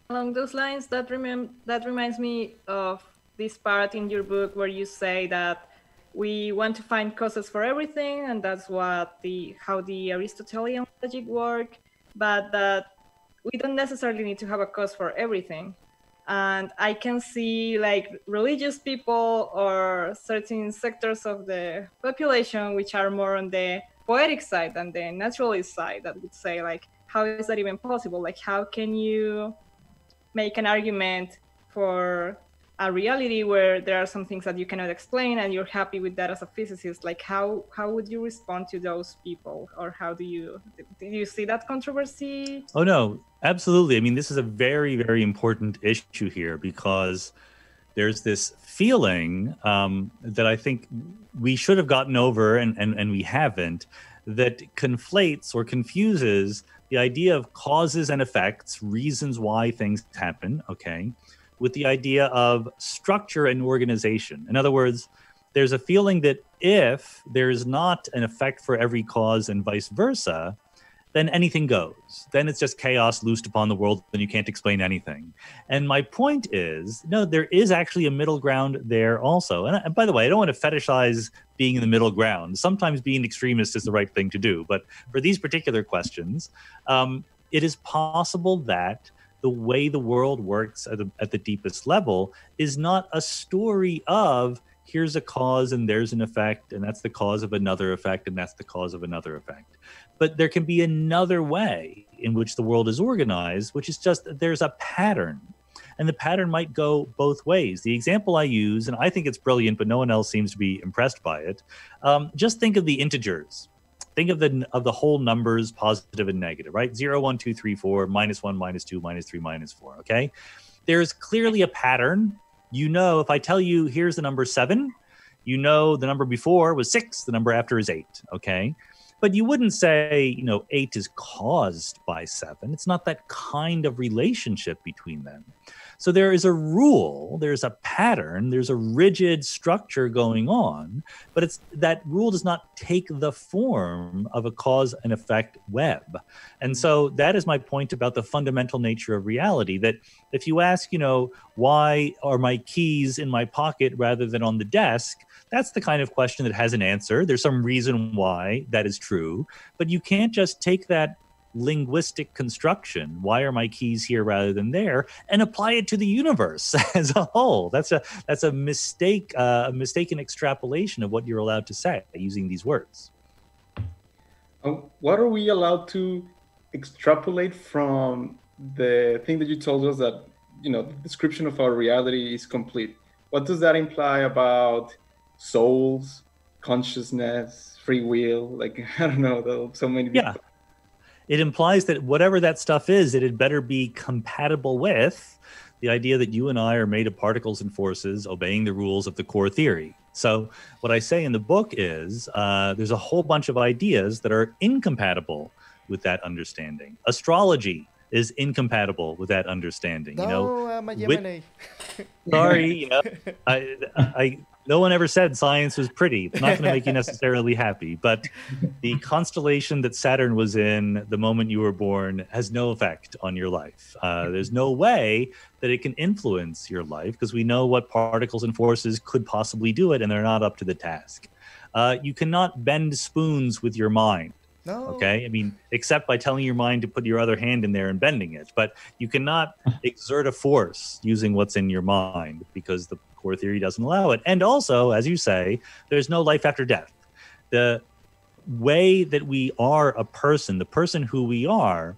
Along those lines, that remem- that reminds me of this part in your book where you say that we want to find causes for everything, and that's what the how the Aristotelian logic work, but that we don't necessarily need to have a cause for everything. And I can see like religious people or certain sectors of the population which are more on the poetic side than the naturalist side that would say like, how is that even possible? Like, how can you make an argument for a reality where there are some things that you cannot explain and you're happy with that as a physicist like how how would you respond to those people or how do you do you see that controversy Oh no, absolutely. I mean, this is a very, very important issue here because there's this feeling um, that I think we should have gotten over, and, and and we haven't, that conflates or confuses the idea of causes and effects, reasons why things happen. Okay, with the idea of structure and organization. In other words, there's a feeling that if there's not an effect for every cause and vice versa, then anything goes. Then it's just chaos loosed upon the world, and you can't explain anything. And my point is, no, there is actually a middle ground there also. And, and by the way, I don't want to fetishize being in the middle ground. Sometimes being extremist is the right thing to do. But for these particular questions, um, it is possible that the way the world works at the, at the deepest level is not a story of here's a cause and there's an effect and that's the cause of another effect and that's the cause of another effect. But there can be another way in which the world is organized which is just that there's a pattern. And the pattern might go both ways. The example i use and i think it's brilliant but no one else seems to be impressed by it um, just think of the integers think of the of the whole numbers positive and negative right? 0 1 2 3 4 minus 1 minus 2 minus 3 minus 4 okay? There's clearly a pattern. You know if i tell you here's the number 7 you know the number before was 6 the number after is 8 okay? But you wouldn't say you know 8 is caused by 7 it's not that kind of relationship between them so there is a rule, there's a pattern, there's a rigid structure going on, but it's that rule does not take the form of a cause and effect web. And so that is my point about the fundamental nature of reality that if you ask, you know, why are my keys in my pocket rather than on the desk? That's the kind of question that has an answer. There's some reason why that is true, but you can't just take that linguistic construction. Why are my keys here rather than there? And apply it to the universe as a whole. That's a that's a mistake, uh, a mistaken extrapolation of what you're allowed to say using these words. Um, what are we allowed to extrapolate from the thing that you told us that you know the description of our reality is complete? What does that imply about souls, consciousness, free will? Like I don't know, so many. Yeah. It implies that whatever that stuff is, it had better be compatible with the idea that you and I are made of particles and forces obeying the rules of the core theory. So, what I say in the book is uh, there's a whole bunch of ideas that are incompatible with that understanding. Astrology is incompatible with that understanding. No, You know, uh, with- sorry, you know, I, I, no one ever said science was pretty. It's not going to make you necessarily happy, but the constellation that Saturn was in the moment you were born has no effect on your life. Uh, there's no way that it can influence your life because we know what particles and forces could possibly do it, and they're not up to the task. Uh, you cannot bend spoons with your mind. No. Okay. I mean, except by telling your mind to put your other hand in there and bending it. But you cannot exert a force using what's in your mind because the core theory doesn't allow it. And also, as you say, there's no life after death. The way that we are a person, the person who we are,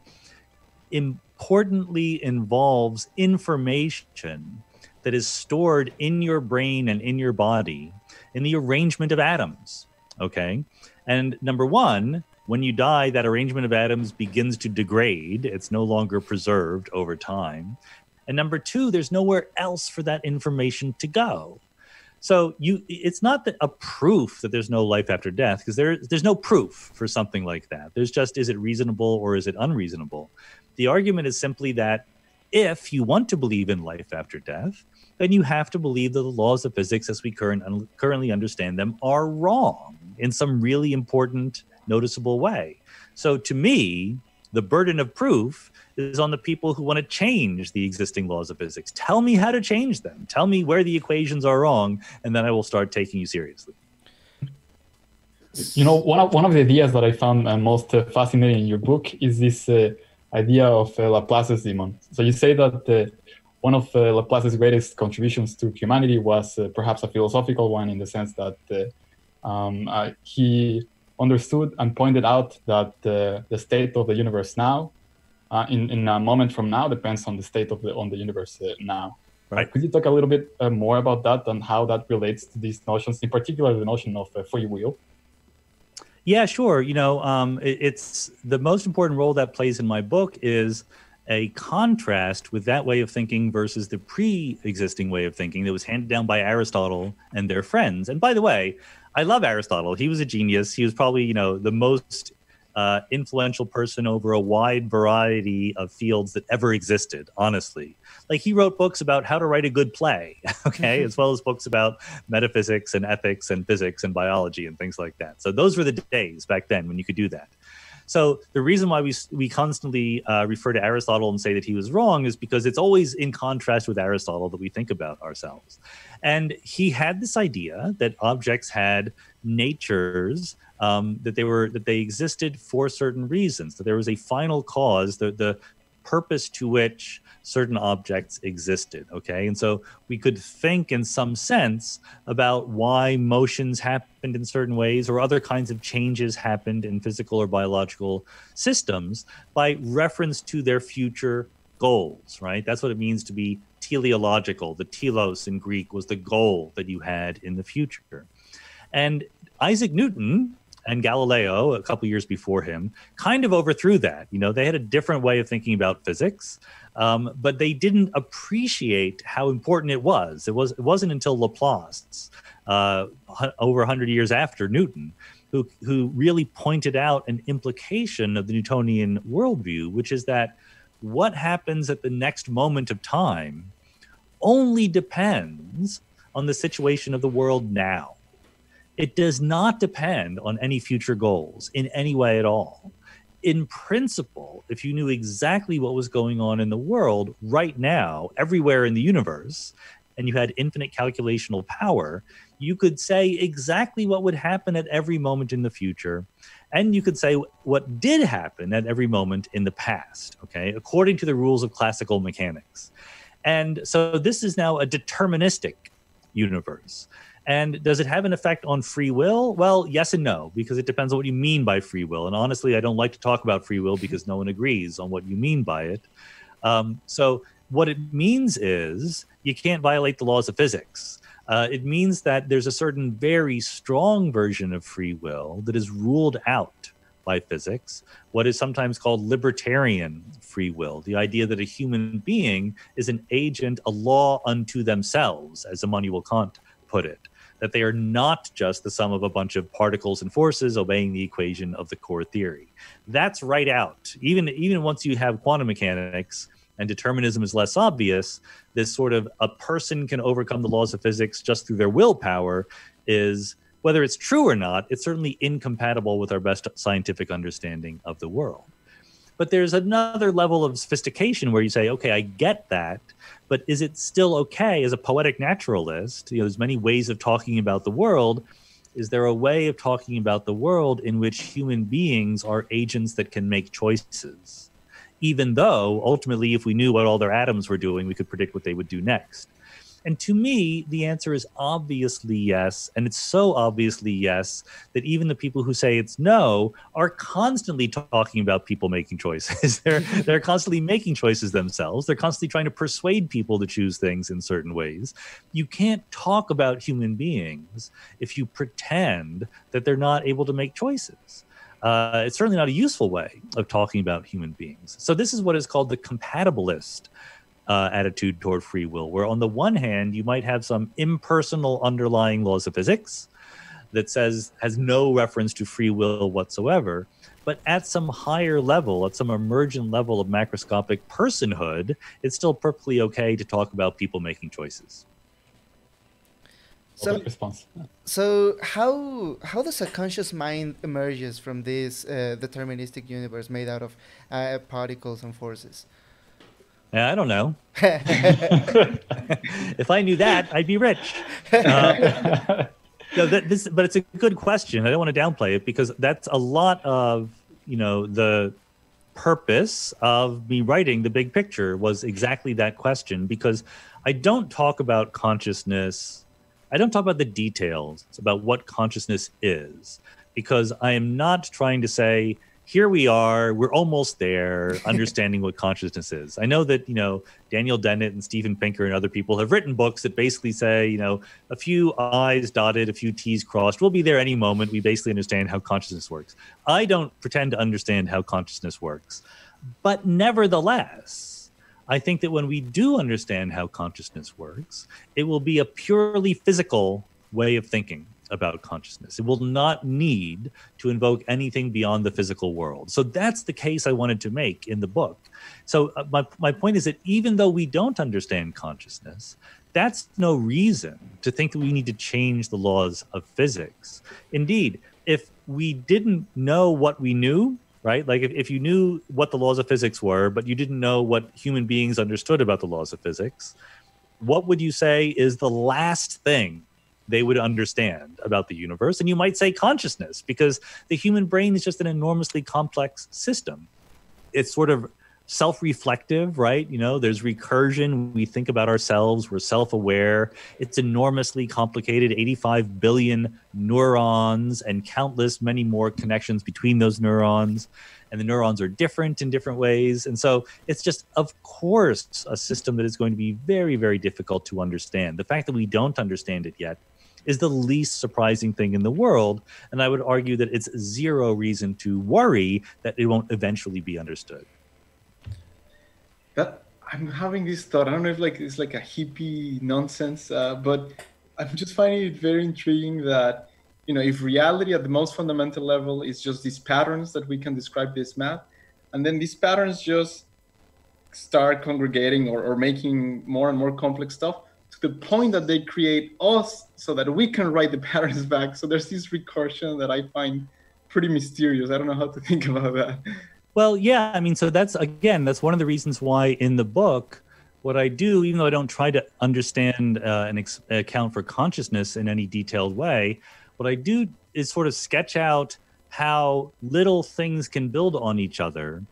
importantly involves information that is stored in your brain and in your body in the arrangement of atoms. Okay. And number one, when you die, that arrangement of atoms begins to degrade. It's no longer preserved over time. And number two, there's nowhere else for that information to go. So you, it's not a proof that there's no life after death, because there, there's no proof for something like that. There's just is it reasonable or is it unreasonable? The argument is simply that if you want to believe in life after death, then you have to believe that the laws of physics as we current, currently understand them are wrong in some really important, noticeable way. So to me, the burden of proof is on the people who want to change the existing laws of physics. Tell me how to change them. Tell me where the equations are wrong, and then I will start taking you seriously. You know, one of, one of the ideas that I found uh, most uh, fascinating in your book is this uh, idea of uh, Laplace's demon. So you say that uh, one of uh, Laplace's greatest contributions to humanity was perhaps a philosophical one in the sense that um, he understood and pointed out that the state of the universe now uh, in, in a moment from now depends on the state of the on the universe uh, now. Right. Could you talk a little bit uh, more about that and how that relates to these notions, in particular the notion of uh, free will? Yeah, sure. You know, um, it, it's the most important role that plays in my book is a contrast with that way of thinking versus the pre-existing way of thinking that was handed down by Aristotle and their friends. And by the way, I love Aristotle. He was a genius. He was probably, you know, the most uh, influential person over a wide variety of fields that ever existed, honestly. Like he wrote books about how to write a good play, okay, as well as books about metaphysics and ethics and physics and biology and things like that. So those were the days back then when you could do that. So the reason why we we constantly uh, refer to Aristotle and say that he was wrong is because it's always in contrast with Aristotle that we think about ourselves. And he had this idea that objects had natures um, that they were that they existed for certain reasons that there was a final cause the the purpose to which certain objects existed okay? And so we could think in some sense about why motions happened in certain ways or other kinds of changes happened in physical or biological systems by reference to their future goals right? That's what it means to be teleological the telos in greek was the goal that you had in the future and Isaac Newton and Galileo, a couple years before him, kind of overthrew that. You know, they had a different way of thinking about physics, um, but they didn't appreciate how important it was. It was. It wasn't until Laplace, uh, over hundred years after Newton, who who really pointed out an implication of the Newtonian worldview, which is that what happens at the next moment of time only depends on the situation of the world now it does not depend on any future goals in any way at all. In principle, if you knew exactly what was going on in the world right now, everywhere in the universe, and you had infinite calculational power, you could say exactly what would happen at every moment in the future and you could say what did happen at every moment in the past okay according to the rules of classical mechanics and so this is now a deterministic universe. And does it have an effect on free will? Well yes and no because it depends on what you mean by free will. And honestly i don't like to talk about free will because no one agrees on what you mean by it. Um, so what it means is you can't violate the laws of physics. Uh, it means that there's a certain very strong version of free will that is ruled out by physics, what is sometimes called libertarian free will, the idea that a human being is an agent, a law unto themselves, as Immanuel Kant put it, that they are not just the sum of a bunch of particles and forces obeying the equation of the core theory. That's right out. Even, even once you have quantum mechanics, and determinism is less obvious, this sort of a person can overcome the laws of physics just through their willpower is whether it's true or not, it's certainly incompatible with our best scientific understanding of the world. But there's another level of sophistication where you say, okay, I get that, but is it still okay as a poetic naturalist? You know, there's many ways of talking about the world. Is there a way of talking about the world in which human beings are agents that can make choices? even though ultimately, if we knew what all their atoms were doing, we could predict what they would do next. And to me, the answer is obviously yes. And it's so obviously yes that even the people who say it's no are constantly talking about people making choices. they're, they're constantly making choices themselves. They're constantly trying to persuade people to choose things in certain ways. You can't talk about human beings if you pretend that they're not able to make choices uh, it's certainly not a useful way of talking about human beings. So this is what is called the compatibilist uh, attitude toward free will, where on the one hand you might have some impersonal underlying laws of physics that says has no reference to free will whatsoever. But at some higher level, at some emergent level of macroscopic personhood, it's still perfectly okay to talk about people making choices. So, response. So how how does a conscious mind emerges from this uh, deterministic universe made out of uh, particles and forces? I don't know. if I knew that, I'd be rich. Uh, no, that, this, but it's a good question. I don't want to downplay it because that's a lot of you know the purpose of me writing the big picture was exactly that question because I don't talk about consciousness I don't talk about the details It's about what consciousness is because I am not trying to say, here we are, we're almost there, understanding what consciousness is. I know that, you know, Daniel Dennett and Steven Pinker and other people have written books that basically say, you know, a few I's dotted, a few T's crossed, we'll be there any moment. We basically understand how consciousness works. I don't pretend to understand how consciousness works. But nevertheless, I think that when we do understand how consciousness works, it will be a purely physical way of thinking about consciousness. It will not need to invoke anything beyond the physical world. So that's the case I wanted to make in the book. So uh, my, my point is that even though we don't understand consciousness, that's no reason to think that we need to change the laws of physics. Indeed, if we didn't know what we knew, right? Like if, if you knew what the laws of physics were, but you didn't know what human beings understood about the laws of physics, what would you say is the last thing they would understand about the universe? And you might say consciousness, because the human brain is just an enormously complex system. It's sort of self-reflective right? You know there's recursion. We think about ourselves. We're self-aware. It's enormously complicated. 85 billion neurons and countless many more connections between those neurons. And the neurons are different in different ways. And so it's just of course a system that is going to be very very difficult to understand. The fact that we don't understand it yet is the least surprising thing in the world and i would argue that it's zero reason to worry that it won't eventually be understood that I'm having this thought. I don't know if like it's like a hippie nonsense, uh, but I'm just finding it very intriguing that you know if reality at the most fundamental level is just these patterns that we can describe this math, and then these patterns just start congregating or, or making more and more complex stuff to the point that they create us so that we can write the patterns back. So there's this recursion that I find pretty mysterious. I don't know how to think about that. Well, yeah, I mean, so that's again, that's one of the reasons why in the book what I do, even though I don't try to understand uh, and ex- account for consciousness in any detailed way, what I do is sort of sketch out how little things can build on each other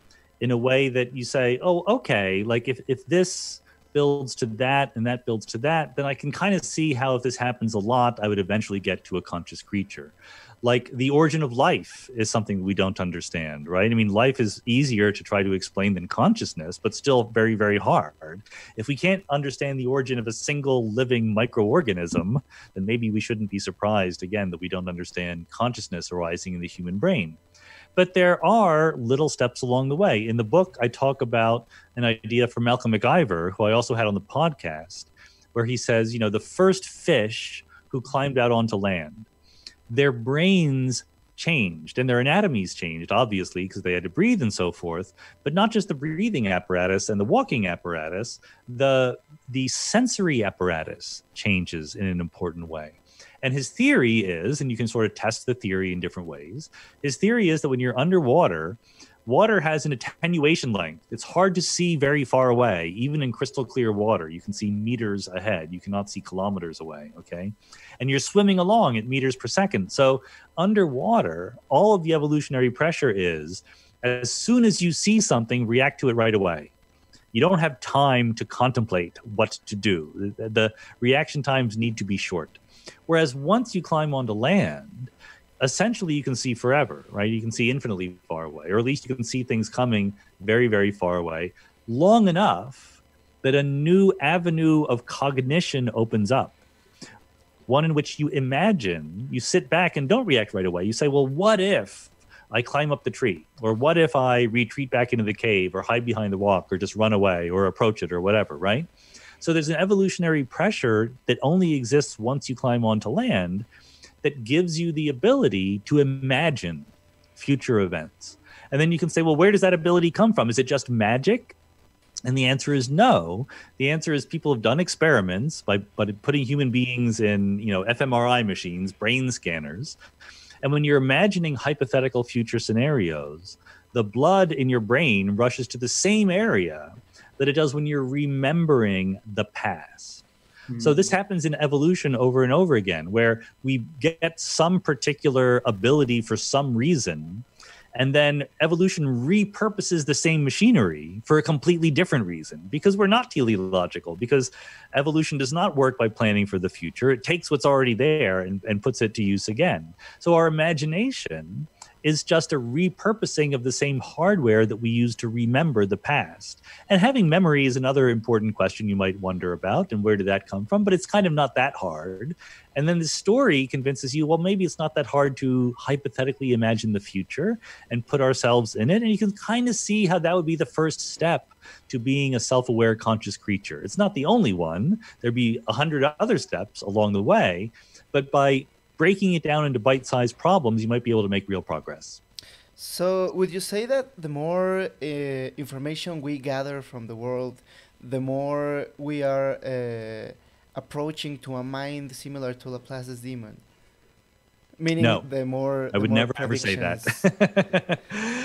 in a way that you say, oh, okay, like if, if this builds to that and that builds to that, then I can kind of see how if this happens a lot, I would eventually get to a conscious creature like the origin of life is something we don't understand, right? I mean, life is easier to try to explain than consciousness, but still very, very hard. If we can't understand the origin of a single living microorganism, then maybe we shouldn't be surprised again that we don't understand consciousness arising in the human brain. But there are little steps along the way. In the book, I talk about an idea from Malcolm MacIver, who I also had on the podcast, where he says, you know, the first fish who climbed out onto land their brains changed and their anatomies changed, obviously, because they had to breathe and so forth. But not just the breathing apparatus and the walking apparatus, the the sensory apparatus changes in an important way. And his theory is, and you can sort of test the theory in different ways. His theory is that when you're underwater, water has an attenuation length. It's hard to see very far away, even in crystal clear water. You can see meters ahead. You cannot see kilometers away. Okay. And you're swimming along at meters per second. So underwater, all of the evolutionary pressure is as soon as you see something, react to it right away. You don't have time to contemplate what to do. The, reaction times need to be short. Whereas once you climb onto land, essentially you can see forever, right? You can see infinitely far away, or at least you can see things coming very, very far away, long enough that a new avenue of cognition opens up. One in which you imagine, you sit back and don't react right away. You say, well, what if I climb up the tree? Or what if I retreat back into the cave or hide behind the rock or just run away or approach it or whatever, right? So there's an evolutionary pressure that only exists once you climb onto land that gives you the ability to imagine future events. And then you can say, well, where does that ability come from? Is it just magic? And the answer is no. The answer is people have done experiments by, by putting human beings in, you know, fMRI machines, brain scanners. And when you're imagining hypothetical future scenarios, the blood in your brain rushes to the same area that it does when you're remembering the past. So this hmm. happens in evolution over and over again, where we get some particular ability for some reason, and then evolution repurposes the same machinery for a completely different reason because we're not teleological because evolution does not work by planning for the future. It takes what's already there and, and puts it to use again. So our imagination is just a repurposing of the same hardware that we use to remember the past. And having memory is another important question you might wonder about and where did that come from? But it's kind of not that hard. And then the story convinces you, well, maybe it's not that hard to hypothetically imagine the future and put ourselves in it. And you can kind of see how that would be the first step to being a self aware, conscious creature. It's not the only one, there'd be a hundred other steps along the way. But by breaking it down into bite-sized problems, you might be able to make real progress. So, would you say that the more uh, information we gather from the world, the more we are uh, approaching to a mind similar to Laplace's demon? Meaning, no, the more I would never ever say that.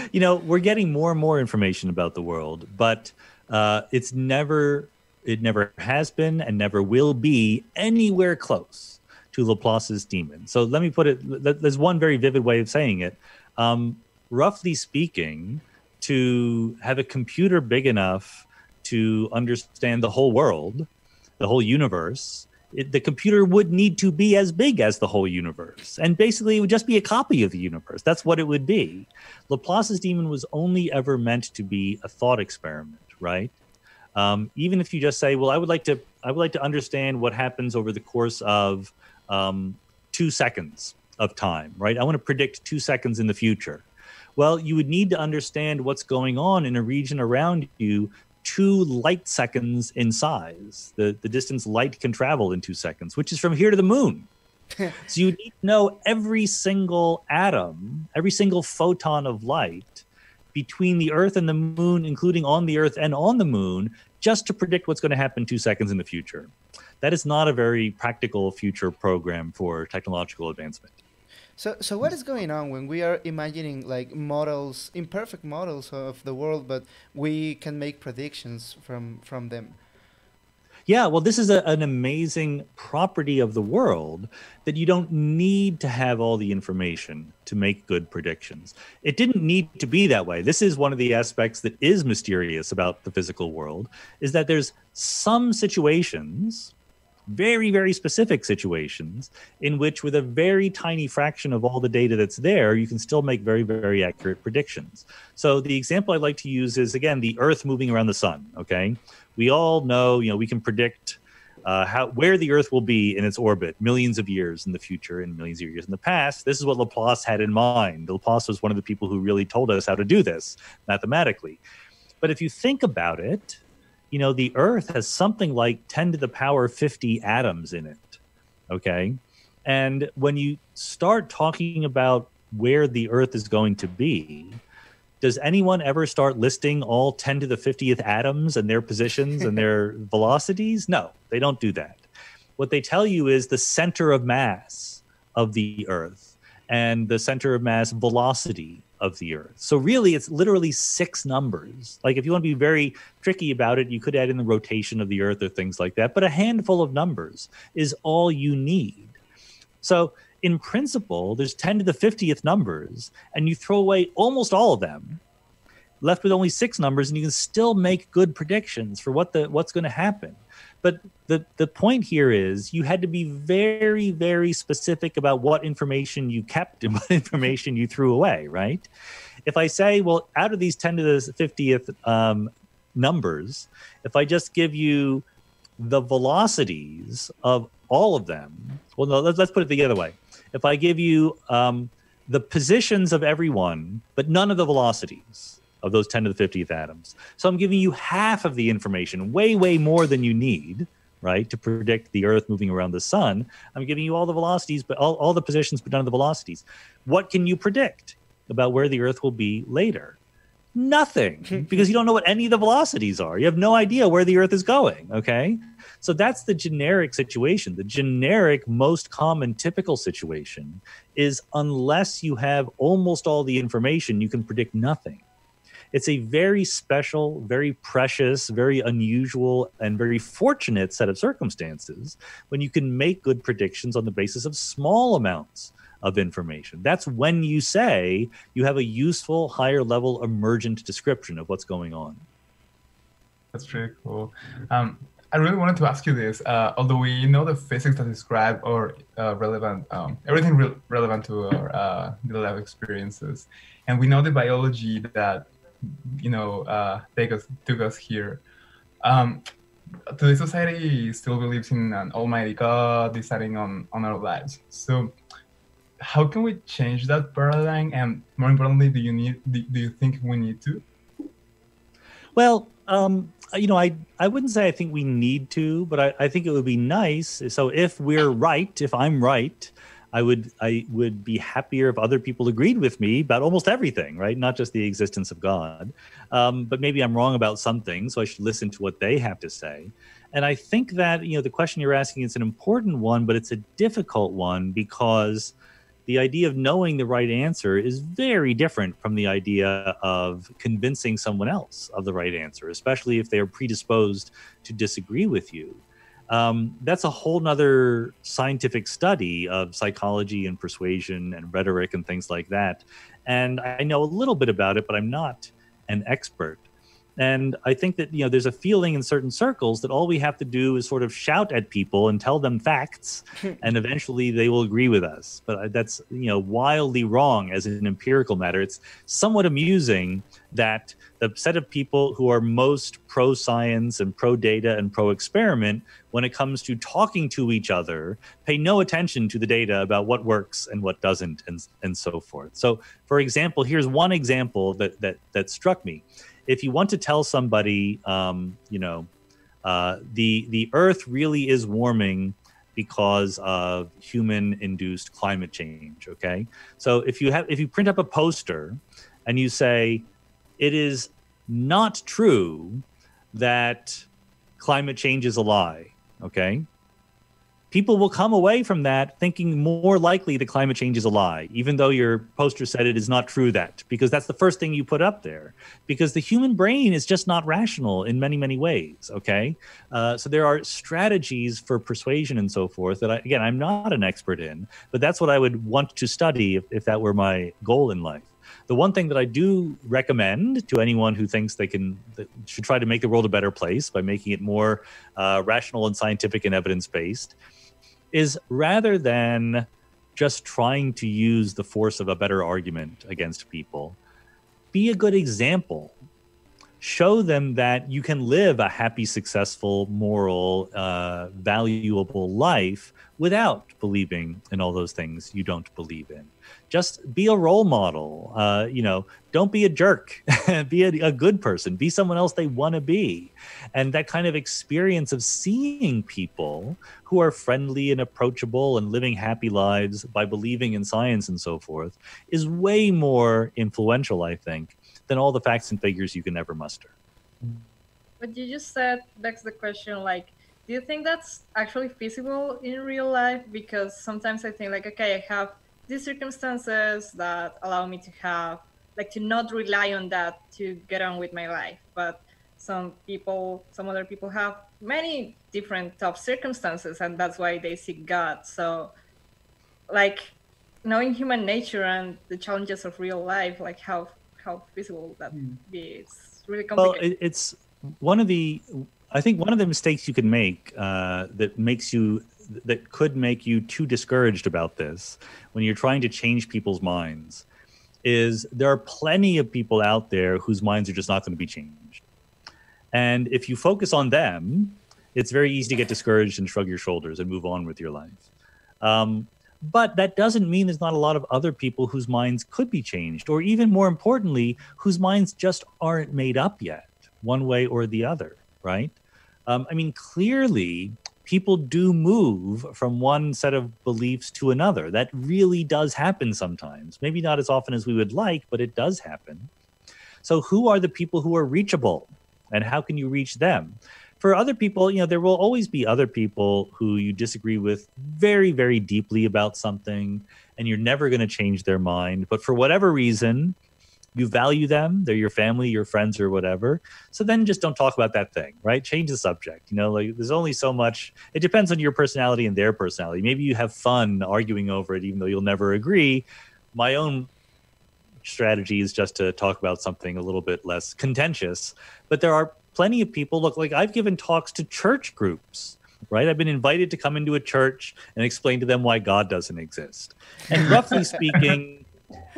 you know, we're getting more and more information about the world, but uh, it's never, it never has been, and never will be anywhere close to Laplace's demon. So let me put it. There's one very vivid way of saying it. Um, roughly speaking, to have a computer big enough to understand the whole world, the whole universe, it, the computer would need to be as big as the whole universe. And basically, it would just be a copy of the universe. That's what it would be. Laplace's demon was only ever meant to be a thought experiment, right? Um, even if you just say, well, I would like to, I would like to understand what happens over the course of um, two seconds of time, right? I want to predict two seconds in the future. Well, you would need to understand what's going on in a region around you two light seconds in size, the, the distance light can travel in two seconds, which is from here to the moon. so you need to know every single atom, every single photon of light between the Earth and the moon, including on the Earth and on the moon, just to predict what's going to happen two seconds in the future that is not a very practical future program for technological advancement. So, so what is going on when we are imagining like models, imperfect models of the world, but we can make predictions from from them? Yeah, well, this is a, an amazing property of the world that you don't need to have all the information to make good predictions. It didn't need to be that way. This is one of the aspects that is mysterious about the physical world is that there's some situations very, very specific situations in which, with a very tiny fraction of all the data that's there, you can still make very, very accurate predictions. So, the example I like to use is again the Earth moving around the sun. Okay. We all know, you know, we can predict uh, how where the Earth will be in its orbit millions of years in the future and millions of years in the past. This is what Laplace had in mind. Laplace was one of the people who really told us how to do this mathematically. But if you think about it, you know, the Earth has something like 10 to the power 50 atoms in it. Okay. And when you start talking about where the Earth is going to be, does anyone ever start listing all 10 to the 50th atoms and their positions and their velocities? No, they don't do that. What they tell you is the center of mass of the Earth and the center of mass velocity of the earth. So really it's literally six numbers. Like if you want to be very tricky about it, you could add in the rotation of the earth or things like that, but a handful of numbers is all you need. So in principle, there's 10 to the 50th numbers and you throw away almost all of them left with only six numbers and you can still make good predictions for what the what's going to happen. But the the point here is you had to be very very specific about what information you kept and what information you threw away right? If i say well out of these 10 to the 50th um, numbers if i just give you the velocities of all of them well no let's, let's put it the other way. If i give you um, the positions of everyone but none of the velocities of those 10 to the 50th atoms. So I'm giving you half of the information, way, way more than you need, right, to predict the Earth moving around the sun. I'm giving you all the velocities, but all, all the positions, but none of the velocities. What can you predict about where the Earth will be later? Nothing, because you don't know what any of the velocities are. You have no idea where the Earth is going, okay? So that's the generic situation. The generic, most common, typical situation is unless you have almost all the information, you can predict nothing it's a very special, very precious, very unusual, and very fortunate set of circumstances when you can make good predictions on the basis of small amounts of information. That's when you say you have a useful, higher level emergent description of what's going on. That's really cool. Um, I really wanted to ask you this. Uh, although we know the physics that describe or uh, relevant, um, everything re- relevant to our uh, daily life experiences, and we know the biology that you know uh, take us took us here. Um, today, society still believes in an almighty God deciding on on our lives. So, how can we change that paradigm? And more importantly, do you need do, do you think we need to? Well, um, you know, I I wouldn't say I think we need to, but I, I think it would be nice. So if we're right, if I'm right, I would I would be happier if other people agreed with me about almost everything, right? Not just the existence of God, um, but maybe I'm wrong about something, so I should listen to what they have to say. And I think that you know the question you're asking is an important one, but it's a difficult one because the idea of knowing the right answer is very different from the idea of convincing someone else of the right answer, especially if they are predisposed to disagree with you um, that's a whole nother scientific study of psychology and persuasion and rhetoric and things like that. And I know a little bit about it, but I'm not an expert. And I think that you know there's a feeling in certain circles that all we have to do is sort of shout at people and tell them facts, and eventually they will agree with us. But that's you know wildly wrong as an empirical matter. It's somewhat amusing that the set of people who are most pro science and pro data and pro experiment, when it comes to talking to each other, pay no attention to the data about what works and what doesn't, and and so forth. So, for example, here's one example that that that struck me if you want to tell somebody, um, you know, uh, the the Earth really is warming because of human-induced climate change. Okay, so if you have if you print up a poster and you say it is not true that climate change is a lie, okay, people will come away from that thinking more likely that climate change is a lie, even though your poster said it is not true that, because that's the first thing you put up there. Because the human brain is just not rational in many, many ways. Okay. Uh, so there are strategies for persuasion and so forth that, I, again, I'm not an expert in, but that's what I would want to study if, if that were my goal in life. The one thing that I do recommend to anyone who thinks they can should try to make the world a better place by making it more uh, rational and scientific and evidence based is rather than just trying to use the force of a better argument against people, be a good example. Show them that you can live a happy, successful, moral, uh, valuable life without believing in all those things you don't believe in just be a role model. Uh, you know, don't be a jerk. be a, a, good person. Be someone else they want to be. And that kind of experience of seeing people who are friendly and approachable and living happy lives by believing in science and so forth is way more influential, I think, than all the facts and figures you can ever muster. What you just said begs the question like, do you think that's actually feasible in real life? Because sometimes I think like, okay, I have these circumstances that allow me to have like to not rely on that to get on with my life but some people some other people have many different tough circumstances and that's why they seek god so like knowing human nature and the challenges of real life like how how feasible that mm. be it's really complicated well it's one of the i think one of the mistakes you can make uh, that makes you that could make you too discouraged about this when you're trying to change people's minds is there are plenty of people out there whose minds are just not going to be changed. And if you focus on them, it's very easy to get discouraged and shrug your shoulders and move on with your life. Um, but that doesn't mean there's not a lot of other people whose minds could be changed, or even more importantly, whose minds just aren't made up yet, one way or the other, right? Um, I mean, clearly, people do move from one set of beliefs to another. That really does happen sometimes. Maybe not as often as we would like, but it does happen. So, who are the people who are reachable and how can you reach them? For other people, you know, there will always be other people who you disagree with very, very deeply about something and you're never going to change their mind. But for whatever reason, you value them they're your family your friends or whatever so then just don't talk about that thing right change the subject you know like there's only so much it depends on your personality and their personality maybe you have fun arguing over it even though you'll never agree my own strategy is just to talk about something a little bit less contentious but there are plenty of people look like i've given talks to church groups right? I've been invited to come into a church and explain to them why God doesn't exist. And roughly speaking,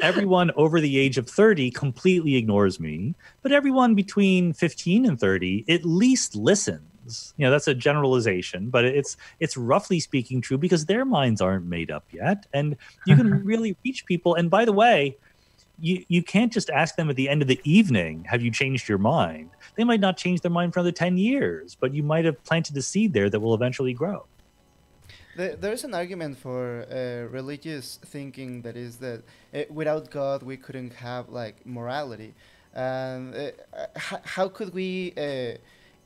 everyone over the age of 30 completely ignores me, but everyone between 15 and 30 at least listens. You know, that's a generalization, but it's it's roughly speaking true because their minds aren't made up yet and you can really reach people and by the way, you you can't just ask them at the end of the evening, have you changed your mind? They might not change their mind for another 10 years, but you might have planted a seed there that will eventually grow. There's an argument for uh, religious thinking that is that uh, without God we couldn't have like morality. And uh, how could we? Uh,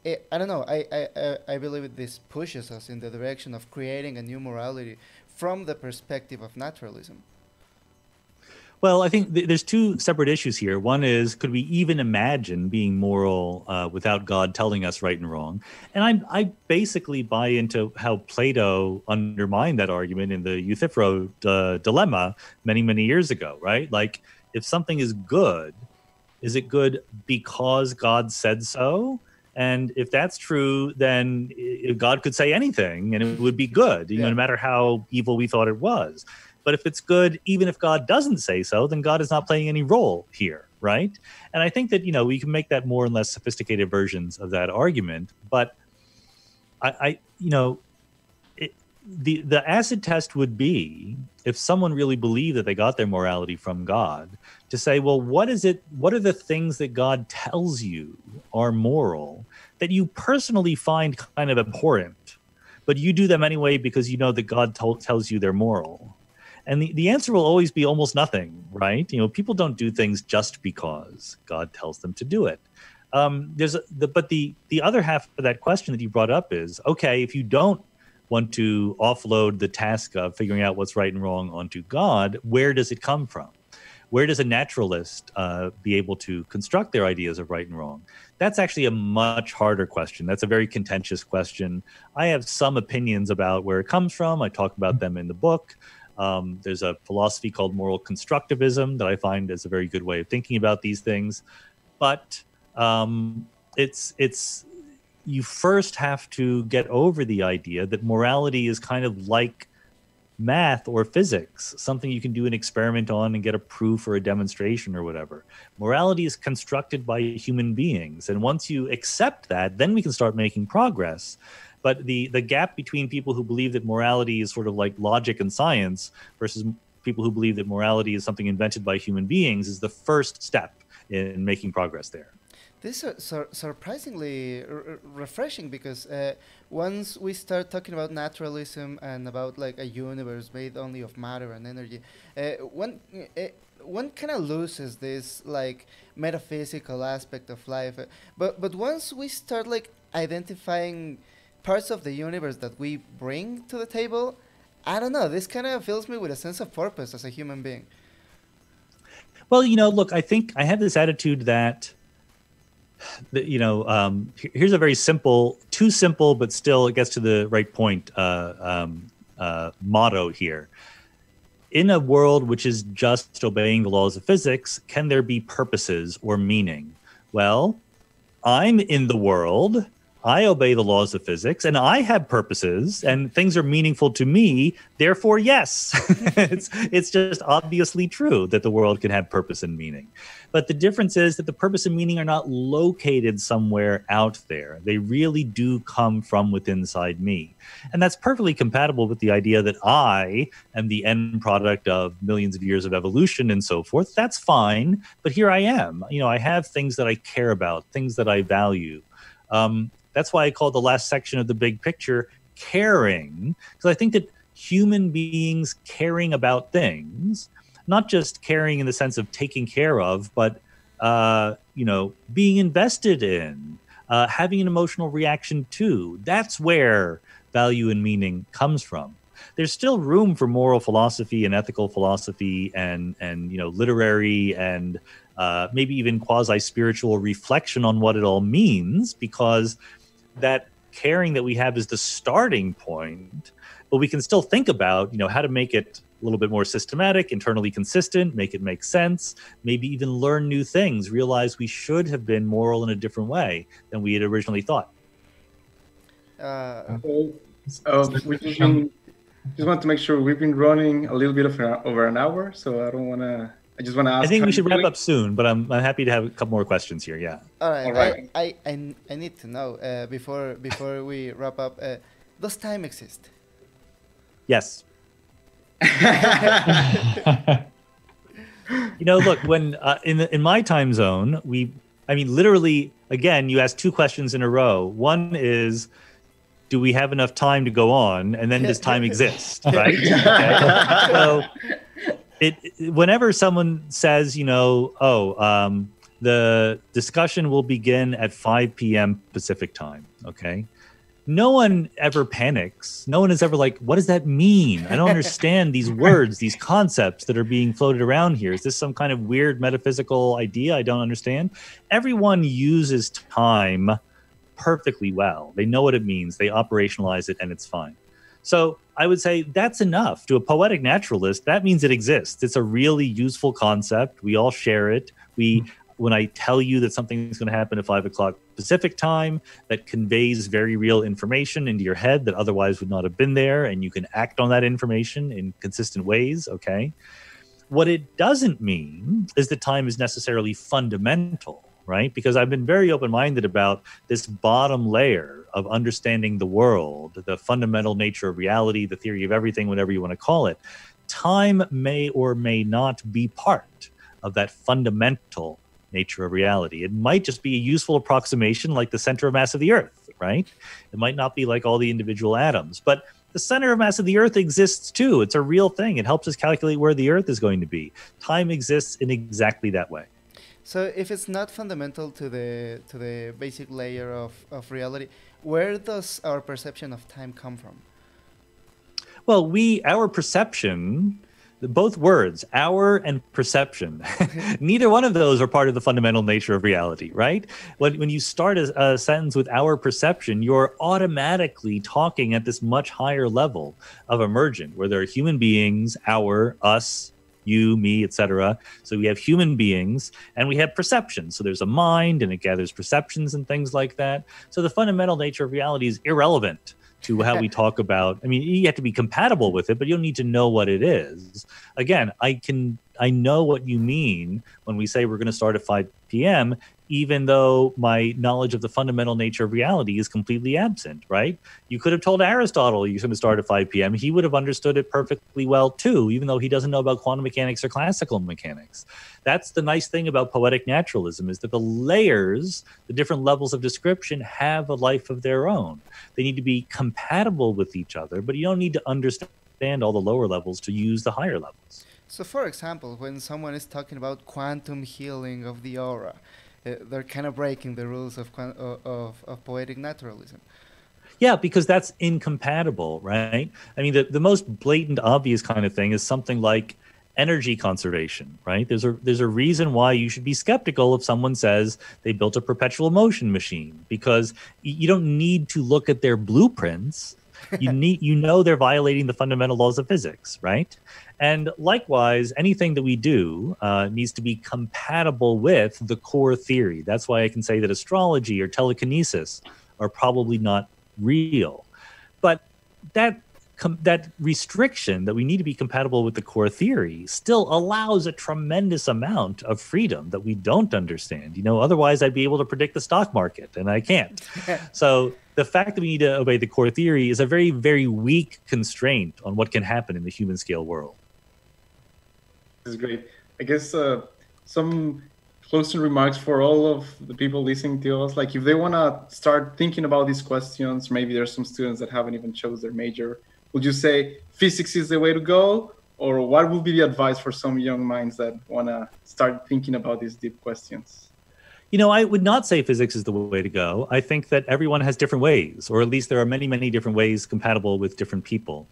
uh, I don't know. I, I I believe this pushes us in the direction of creating a new morality from the perspective of naturalism. Well, I think th- there's two separate issues here. One is, could we even imagine being moral uh, without God telling us right and wrong? And I, I basically buy into how Plato undermined that argument in the Euthyphro uh, dilemma many, many years ago, right? Like, if something is good, is it good because God said so? And if that's true, then God could say anything and it would be good, you yeah. know, no matter how evil we thought it was. But if it's good, even if God doesn't say so, then God is not playing any role here, right? And I think that, you know, we can make that more and less sophisticated versions of that argument. But I, I you know, it, the the acid test would be if someone really believed that they got their morality from God to say, well, what is it? What are the things that God tells you are moral that you personally find kind of abhorrent, but you do them anyway because you know that God t- tells you they're moral? And the, the answer will always be almost nothing, right? You know, people don't do things just because God tells them to do it. Um, there's a, the, but the the other half of that question that you brought up is okay if you don't want to offload the task of figuring out what's right and wrong onto God, where does it come from? Where does a naturalist uh, be able to construct their ideas of right and wrong? That's actually a much harder question. That's a very contentious question. I have some opinions about where it comes from. I talk about them in the book. Um, there's a philosophy called moral constructivism that I find is a very good way of thinking about these things. But um, it's it's you first have to get over the idea that morality is kind of like math or physics, something you can do an experiment on and get a proof or a demonstration or whatever. Morality is constructed by human beings. And once you accept that, then we can start making progress. But the, the gap between people who believe that morality is sort of like logic and science versus people who believe that morality is something invented by human beings is the first step in making progress there. This is sur surprisingly refreshing because uh, once we start talking about naturalism and about like a universe made only of matter and energy, uh, one uh, one kind of loses this like metaphysical aspect of life. but but once we start like identifying parts of the universe that we bring to the table, I don't know. This kind of fills me with a sense of purpose as a human being. Well, you know, look, I think I have this attitude that you know, um, here's a very simple, too simple, but still it gets to the right point uh, um, uh, motto here. In a world which is just obeying the laws of physics, can there be purposes or meaning? Well, I'm in the world I obey the laws of physics and I have purposes and things are meaningful to me. Therefore, yes, it's, it's just obviously true that the world can have purpose and meaning. But the difference is that the purpose and meaning are not located somewhere out there. They really do come from within inside me. And that's perfectly compatible with the idea that I am the end product of millions of years of evolution and so forth. That's fine. But here I am. You know, I have things that I care about, things that I value. Um, that's why I call the last section of the big picture caring, because I think that human beings caring about things, not just caring in the sense of taking care of, but uh, you know, being invested in, uh, having an emotional reaction to. That's where value and meaning comes from. There's still room for moral philosophy and ethical philosophy and and you know literary and uh, maybe even quasi spiritual reflection on what it all means because that caring that we have is the starting point but we can still think about you know how to make it a little bit more systematic internally consistent make it make sense maybe even learn new things realize we should have been moral in a different way than we had originally thought. Uh, uh, we've been, just want to make sure we've been running a little bit of an, over an hour so i don't want to I just want to ask. I think we should wrap up soon, but I'm, I'm happy to have a couple more questions here. Yeah. All right. All right. I, I, I, I need to know uh, before before we wrap up. Uh, does time exist? Yes. you know, look when uh, in the, in my time zone, we, I mean, literally, again, you ask two questions in a row. One is, do we have enough time to go on? And then does time exist? Right. Okay. So it whenever someone says, you know, oh, um, the discussion will begin at 5 p.m. Pacific time. Okay. No one ever panics. No one is ever like, what does that mean? I don't understand these words, these concepts that are being floated around here. Is this some kind of weird metaphysical idea I don't understand? Everyone uses time perfectly well. They know what it means, they operationalize it, and it's fine. So I would say that's enough. To a poetic naturalist, that means it exists. It's a really useful concept. We all share it. We mm-hmm. when I tell you that something is going to happen at five o'clock Pacific time, that conveys very real information into your head that otherwise would not have been there, and you can act on that information in consistent ways. Okay. What it doesn't mean is that time is necessarily fundamental right? Because I've been very open minded about this bottom layer of understanding the world, the fundamental nature of reality, the theory of everything, whatever you want to call it. Time may or may not be part of that fundamental nature of reality. It might just be a useful approximation like the center of mass of the earth, right? It might not be like all the individual atoms, but the center of mass of the earth exists too. It's a real thing. It helps us calculate where the earth is going to be. Time exists in exactly that way. So if it's not fundamental to the to the basic layer of, of reality, where does our perception of time come from? Well, we our perception both words, our and perception, neither one of those are part of the fundamental nature of reality, right? When, when you start a, a, sentence with our perception, you're automatically talking at this much higher level of emergent, where there are human beings, our, us, you, me, etc. So we have human beings and we have perception. So there's a mind and it gathers perceptions and things like that. So the fundamental nature of reality is irrelevant to how we talk about. I mean, you have to be compatible with it, but you don't need to know what it is. Again, I can I know what you mean when we say we're going to start at 5 p.m even though my knowledge of the fundamental nature of reality is completely absent, right? You could have told Aristotle going to start at 5 p.m. He would have understood it perfectly well too, even though he doesn't know about quantum mechanics or classical mechanics. That's the nice thing about poetic naturalism is that the layers, the different levels of description have a life of their own. They need to be compatible with each other, but you don't need to understand all the lower levels to use the higher levels. So, for example, when someone is talking about quantum healing of the aura, uh, they're kind of breaking the rules of, of, of poetic naturalism. Yeah, because that's incompatible, right? I mean, the, the most blatant, obvious kind of thing is something like energy conservation, right? There's a there's a reason why you should be skeptical if someone says they built a perpetual motion machine because you don't need to look at their blueprints. You need you know they're violating the fundamental laws of physics, right? And likewise, anything that we do uh, needs to be compatible with the core theory. That's why I can say that astrology or telekinesis are probably not real. But that com- that restriction that we need to be compatible with the core theory still allows a tremendous amount of freedom that we don't understand. You know, otherwise I'd be able to predict the stock market, and I can't. so the fact that we need to obey the core theory is a very, very weak constraint on what can happen in the human scale world is great. I guess uh, some closing remarks for all of the people listening to us. Like if they want to start thinking about these questions, maybe there's some students that haven't even chose their major. Would you say physics is the way to go? Or what would be the advice for some young minds that want to start thinking about these deep questions? You know, I would not say physics is the way to go. I think that everyone has different ways, or at least there are many, many different ways compatible with different people.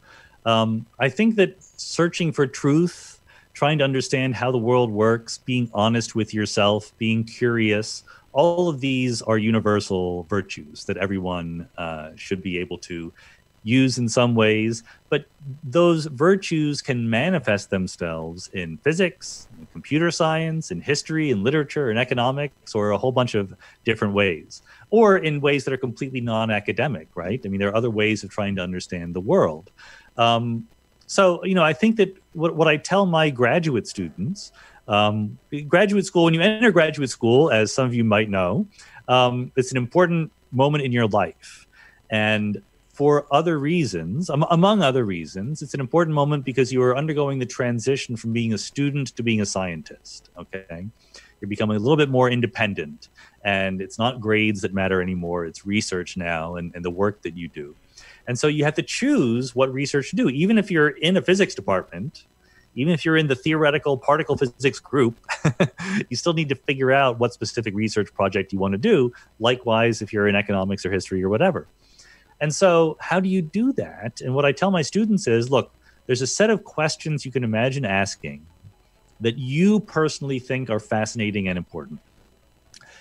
Um, I think that searching for truth trying to understand how the world works, being honest with yourself, being curious. All of these are universal virtues that everyone uh, should be able to use in some ways, but those virtues can manifest themselves in physics, in computer science, in history, in literature, in economics, or a whole bunch of different ways, or in ways that are completely non academic, right? I mean, there are other ways of trying to understand the world. Um, so, you know, I think that what, what I tell my graduate students, um, graduate school, when you enter graduate school, as some of you might know, um, it's an important moment in your life. And for other reasons, um, among other reasons, it's an important moment because you are undergoing the transition from being a student to being a scientist. Okay. You're becoming a little bit more independent. And it's not grades that matter anymore, it's research now and, and the work that you do. And so you have to choose what research to do. Even if you're in a physics department, even if you're in the theoretical particle physics group, you still need to figure out what specific research project you want to do. Likewise, if you're in economics or history or whatever. And so, how do you do that? And what I tell my students is look, there's a set of questions you can imagine asking that you personally think are fascinating and important.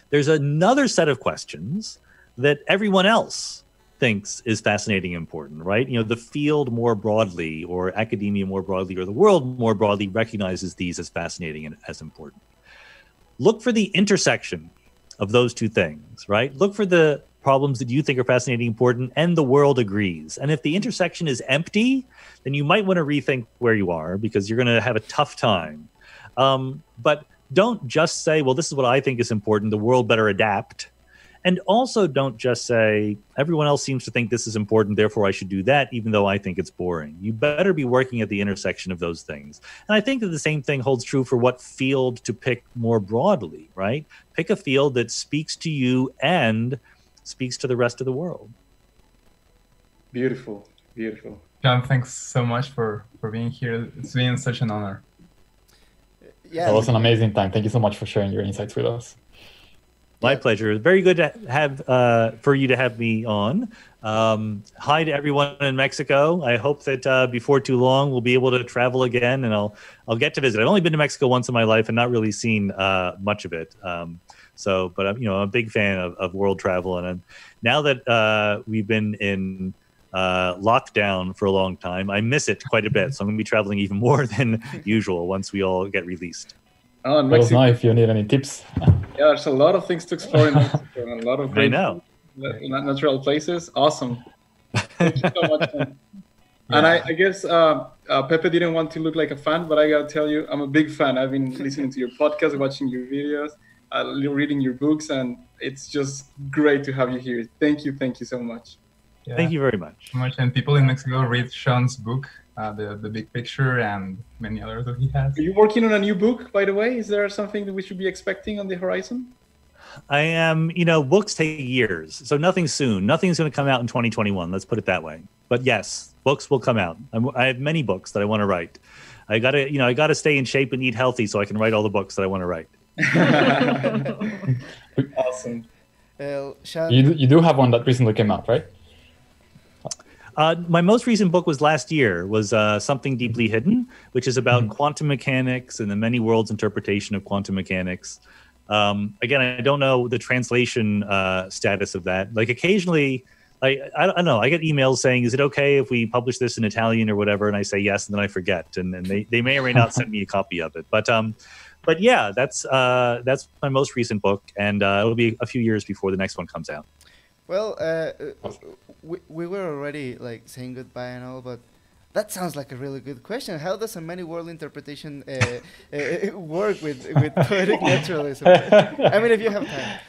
There's another set of questions that everyone else thinks is fascinating and important, right? You know, the field more broadly, or academia more broadly, or the world more broadly recognizes these as fascinating and as important. Look for the intersection of those two things, right? Look for the problems that you think are fascinating, and important, and the world agrees. And if the intersection is empty, then you might want to rethink where you are because you're going to have a tough time. Um, but don't just say, well, this is what I think is important. The world better adapt and also don't just say, everyone else seems to think this is important, therefore I should do that, even though I think it's boring. You better be working at the intersection of those things. And I think that the same thing holds true for what field to pick more broadly, right? Pick a field that speaks to you and speaks to the rest of the world. Beautiful, beautiful. Sean, thanks so much for, for being here. It's been such an honor. Yeah, it was an amazing time. Thank you so much for sharing your insights with us. My Yeah. pleasure. Very good to have uh, for you to have me on. Um, hi to everyone in Mexico. I hope that uh, before too long we'll be able to travel again, and I'll I'll get to visit. I've only been to Mexico once in my life and not really seen uh, much of it. Um, so, but I'm you know I'm a big fan of, of world travel, and I'm, now that uh, we've been in uh, lockdown for a long time, I miss it quite a bit. So I'm going to be traveling even more than usual once we all get released. Oh, and Let us know if you need any tips. yeah, there's a lot of things to explore in Mexico and a lot of great know. natural places. Awesome. Thank you so much. man. And I, I guess uh, uh, Pepe didn't want to look like a fan, but I gotta tell you, I'm a big fan. I've been listening to your podcast, watching your videos, uh, reading your books, and it's just great to have you here. Thank you, thank you so much. Yeah, Thank you very much. so much. And people in Mexico read Sean's book, uh, the the big picture, and many others that he has. Are you working on a new book, by the way? Is there something that we should be expecting on the horizon? I am, you know, books take years, so nothing soon. Nothing's going to come out in 2021. Let's put it that way. But yes, books will come out. I'm, I have many books that I want to write. I gotta, you know, I gotta stay in shape and eat healthy so I can write all the books that I want to write. awesome. El Shan, You, do- you do have one that recently came out, right? Uh, my most recent book was last year. Was uh, something deeply hidden, which is about quantum mechanics and the many worlds interpretation of quantum mechanics. Um, again, I don't know the translation uh, status of that. Like occasionally, I, I don't know, I get emails saying, "Is it okay if we publish this in Italian or whatever?" And I say yes, and then I forget, and, and they, they may or may not send me a copy of it. But um, but yeah, that's uh, that's my most recent book, and uh, it'll be a few years before the next one comes out. Well, uh, uh, we, we were already like saying goodbye and all, but that sounds like a really good question. How does a many world interpretation uh, uh, work with with poetic naturalism? I mean, if you have time.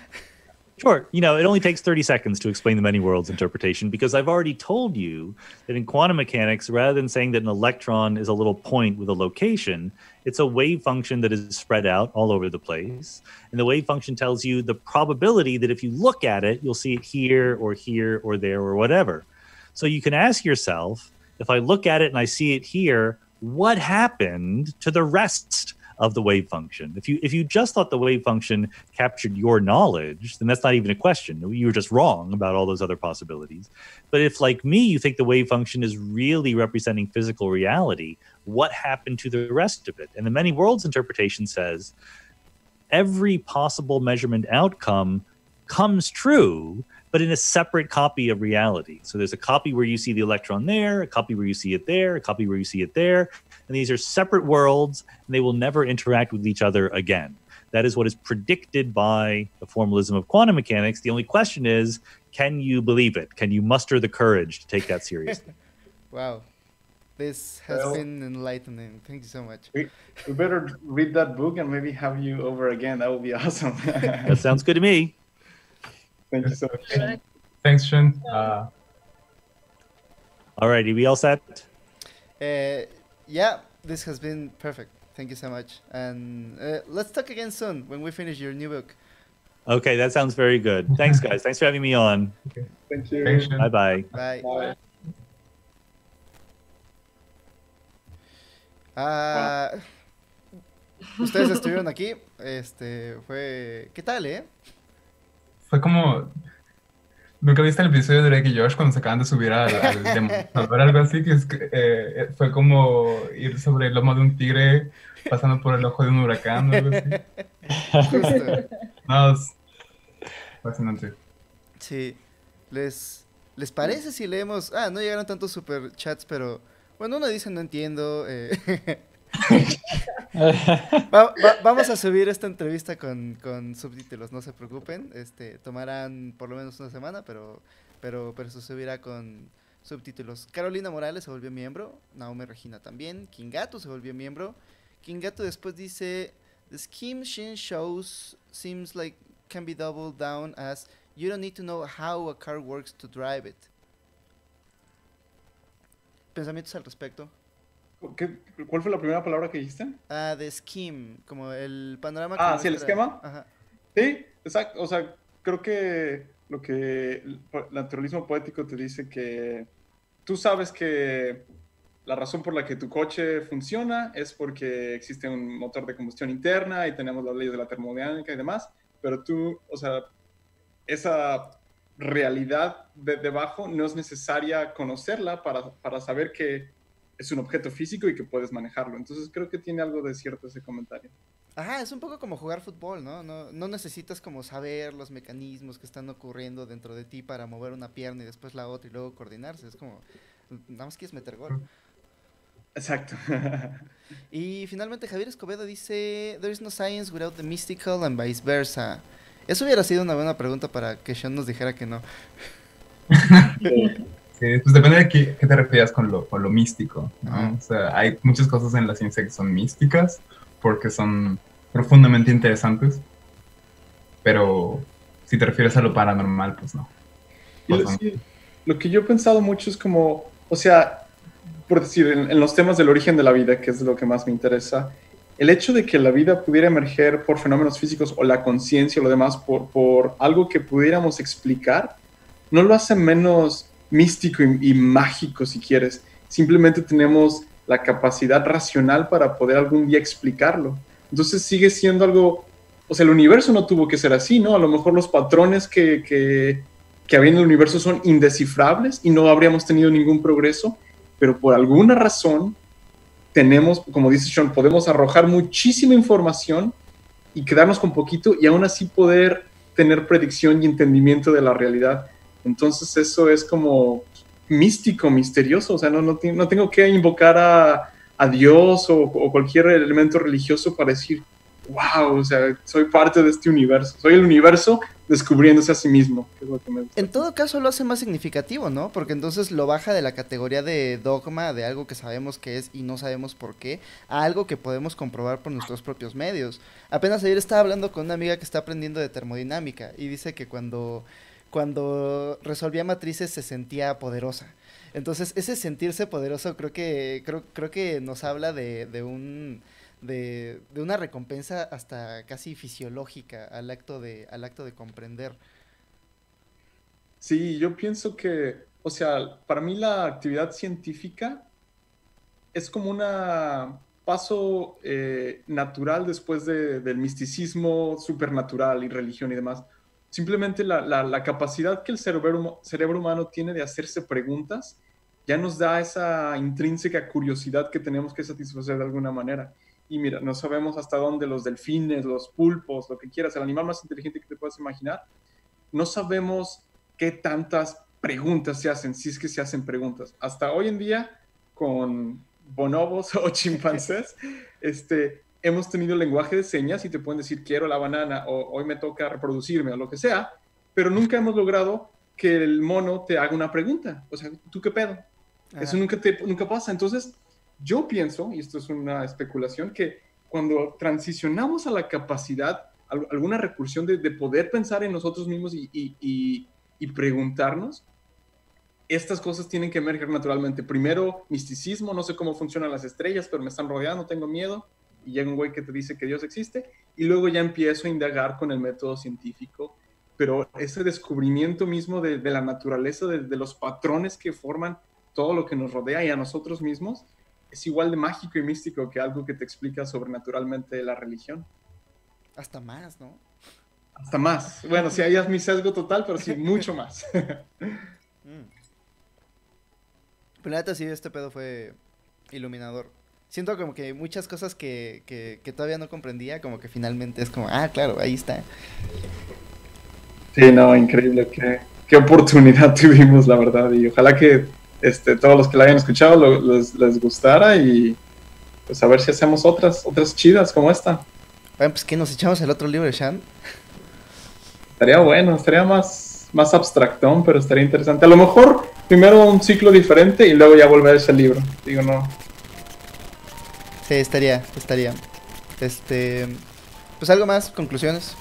Sure. You know, it only takes 30 seconds to explain the many worlds interpretation because I've already told you that in quantum mechanics, rather than saying that an electron is a little point with a location, it's a wave function that is spread out all over the place. And the wave function tells you the probability that if you look at it, you'll see it here or here or there or whatever. So you can ask yourself if I look at it and I see it here, what happened to the rest of the wave function? If you if you just thought the wave function captured your knowledge, then that's not even a question. You were just wrong about all those other possibilities. But if, like me, you think the wave function is really representing physical reality, what happened to the rest of it? And the many worlds interpretation says every possible measurement outcome comes true, but in a separate copy of reality. So there's a copy where you see the electron there, a copy where you see it there, a copy where you see it there. And these are separate worlds, and they will never interact with each other again. That is what is predicted by the formalism of quantum mechanics. The only question is can you believe it? Can you muster the courage to take that seriously? Wow, this has Well- been enlightening. Thank you so much. We, we better read that book and maybe have you over again. That would be awesome. that sounds good to me. Thank you so much. Thanks, Sean. Uh, All righty, we all set? Uh, yeah, this has been perfect. Thank you so much. And uh, let's talk again soon when we finish your new book. Okay, that sounds very good. Thanks, guys. Thanks for having me on. Thank you. thanks, Sean. Bye bye. Bye. Bye. Ah, ustedes estuvieron aquí. Este fue. ¿Qué tal, eh? Fue como. ¿Nunca viste el episodio de Drake y Josh cuando se acaban de subir al, al demoledor, algo así? Que es eh, fue como ir sobre el lomo de un tigre pasando por el ojo de un huracán o algo así. Justo. No, es fascinante. Sí. ¿Les, ¿Les parece si leemos? Ah, no llegaron tantos super chats, pero. Bueno, uno dice no entiendo. eh. Va- va- vamos a subir esta entrevista con, subtítulos, no se preocupen. Este, tomarán por lo menos una semana, pero, pero, pero se subirá con subtítulos. Carolina Morales se volvió miembro, Naomi Regina también, Kingatu se volvió miembro. Kingatu después dice, The scheme Shin shows seems like can be doubled down as you don't need to know how a car works to drive it. Pensamientos al respecto. ¿Qué- ¿Cuál fue la primera palabra que dijiste? Ah, the scheme, como el panorama. Ah, sí, el esquema. Ajá. Sí, exacto. O sea, creo que lo que el naturalismo poético te dice que tú sabes que la razón por la que tu coche funciona es porque existe un motor de combustión interna y tenemos las leyes de la termodinámica y demás, pero tú, o sea, esa realidad de debajo no es necesaria conocerla para, para saber que es un objeto físico y que puedes manejarlo. Entonces creo que tiene algo de cierto ese comentario. Ajá, es un poco como jugar fútbol, ¿no? ¿no? No necesitas como saber los mecanismos que están ocurriendo dentro de ti para mover una pierna y después la otra y luego coordinarse. Es como, nada más quieres meter gol. Exacto. y finalmente Javier Escobedo dice, There is no science without the mystical and vice versa. Eso hubiera sido una buena pregunta para que Sean nos dijera que no. Sí, pues depende de qué, te refieras con lo, con lo místico, ¿no? O sea, hay muchas cosas en la ciencia que son místicas porque son profundamente interesantes, pero si te refieres a lo paranormal, pues no. Pues lo que yo he pensado mucho es como, o sea, por decir, en, los temas del origen de la vida, que es lo que más me interesa, el hecho de que la vida pudiera emerger por fenómenos físicos o la conciencia o lo demás por, por algo que pudiéramos explicar, no lo hace menos místico y, mágico, si quieres. Simplemente tenemos la capacidad racional para poder algún día explicarlo. Entonces sigue siendo algo, o sea, el universo no tuvo que ser así, ¿no? A lo mejor los patrones que, que, que había en el universo son indescifrables y no habríamos tenido ningún progreso, pero por alguna razón tenemos, como dice Sean, podemos arrojar muchísima información y quedarnos con poquito y aún así poder tener predicción y entendimiento de la realidad. Entonces eso es como místico, misterioso, o sea, no, no, no tengo que invocar a, a Dios o, cualquier elemento religioso para decir, wow, o sea, soy parte de este universo, soy el universo descubriéndose a sí mismo. En todo caso lo hace más significativo, ¿no? Porque entonces lo baja de la categoría de dogma, de algo que sabemos que es y no sabemos por qué, a algo que podemos comprobar por nuestros propios medios. Apenas ayer estaba hablando con una amiga que está aprendiendo de termodinámica y dice que cuando cuando resolvía matrices se sentía poderosa. Entonces, ese sentirse poderoso creo que, creo, creo que nos habla de, de un... De, de, una recompensa hasta casi fisiológica al acto de, al acto de comprender. Sí, yo pienso que, o sea, para mí la actividad científica es como un paso eh, natural después de, del misticismo supernatural y religión y demás simplemente la, capacidad que el cerebro, cerebro humano tiene de hacerse preguntas ya nos da esa intrínseca curiosidad que tenemos que satisfacer de alguna manera. Y mira, no sabemos hasta dónde los delfines, los pulpos, lo que quieras, el animal más inteligente que te puedas imaginar, no sabemos qué tantas preguntas se hacen, si es que se hacen preguntas. Hasta hoy en día, con bonobos o chimpancés, este, hemos tenido lenguaje de señas y te pueden decir quiero la banana o hoy me toca reproducirme o lo que sea, pero nunca hemos logrado que el mono te haga una pregunta. O sea, ¿tú qué pedo? Eso nunca, te, nunca pasa. Entonces, yo pienso, y esto es una especulación, que cuando transicionamos a la capacidad, alguna recursión de, poder pensar en nosotros mismos y, y, y preguntarnos, estas cosas tienen que emerger naturalmente. Primero, misticismo, no sé cómo funcionan las estrellas, pero me están rodeando, tengo miedo y llega un güey que te dice que Dios existe y luego ya empiezo a indagar con el método científico, pero ese descubrimiento mismo de, la naturaleza, de, los patrones que forman todo lo que nos rodea y a nosotros mismos, es igual de mágico y místico que algo que te explica sobrenaturalmente la religión. Hasta más, ¿no? Hasta más. Bueno, si ahí es mi sesgo total, pero sí, mucho más. mm. Pero neta, sí, este pedo fue iluminador siento como que muchas cosas que, que, todavía no comprendía, como que finalmente es como, ah, claro, ahí está. Sí, no, increíble, qué, qué oportunidad tuvimos, la verdad, y ojalá que este, todos los que la hayan escuchado les, les, gustara y pues a ver si hacemos otras, otras chidas como esta. Bueno, pues que nos echamos el otro libro, Shan. Estaría bueno, estaría más, más abstractón, pero estaría interesante. A lo mejor primero un ciclo diferente y luego ya volver a ese libro. Digo, no, Sí, estaría, estaría. Este. Pues algo más, conclusiones.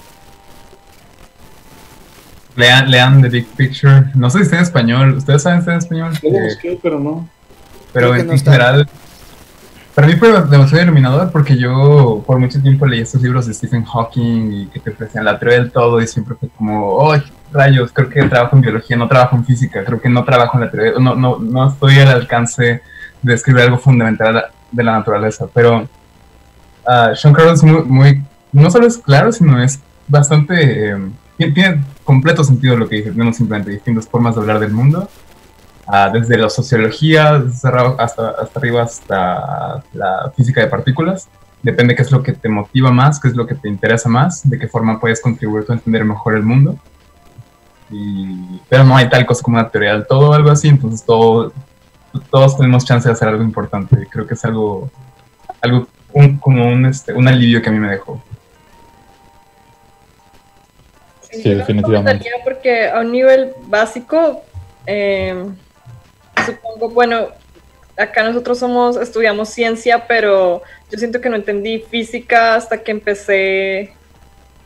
Lean, lean The Big Picture. No sé si está en español. ¿Ustedes saben si está en español? Yo lo busqué, pero no. Pero en, general, para mí fue demasiado iluminador porque yo por mucho tiempo leí estos libros de Stephen Hawking y que te ofrecían la teoría del todo y siempre fue como, oh, rayos, creo que trabajo en biología, no trabajo en física, creo que no trabajo en la teoría, no, no, no estoy al alcance de escribir algo fundamental de la naturaleza. Pero uh, Sean Carroll es muy, muy, no solo es claro, sino es bastante... eh, tiene, tiene completo sentido lo que dice. Tenemos simplemente distintas formas de hablar del mundo. ah, desde la sociología hasta, hasta arriba hasta la física de partículas. Depende qué es lo que te motiva más, qué es lo que te interesa más, de qué forma puedes contribuir a entender mejor el mundo. Pero no hay tal cosa como una teoría del todo o algo así, entonces todo, todos tenemos chance de hacer algo importante. Creo que es algo, algo un, como un, este, un alivio que a mí me dejó. Sí, definitivamente. Porque a un nivel básico, eh, supongo, bueno, acá nosotros somos, estudiamos ciencia, pero yo siento que no entendí física hasta que empecé,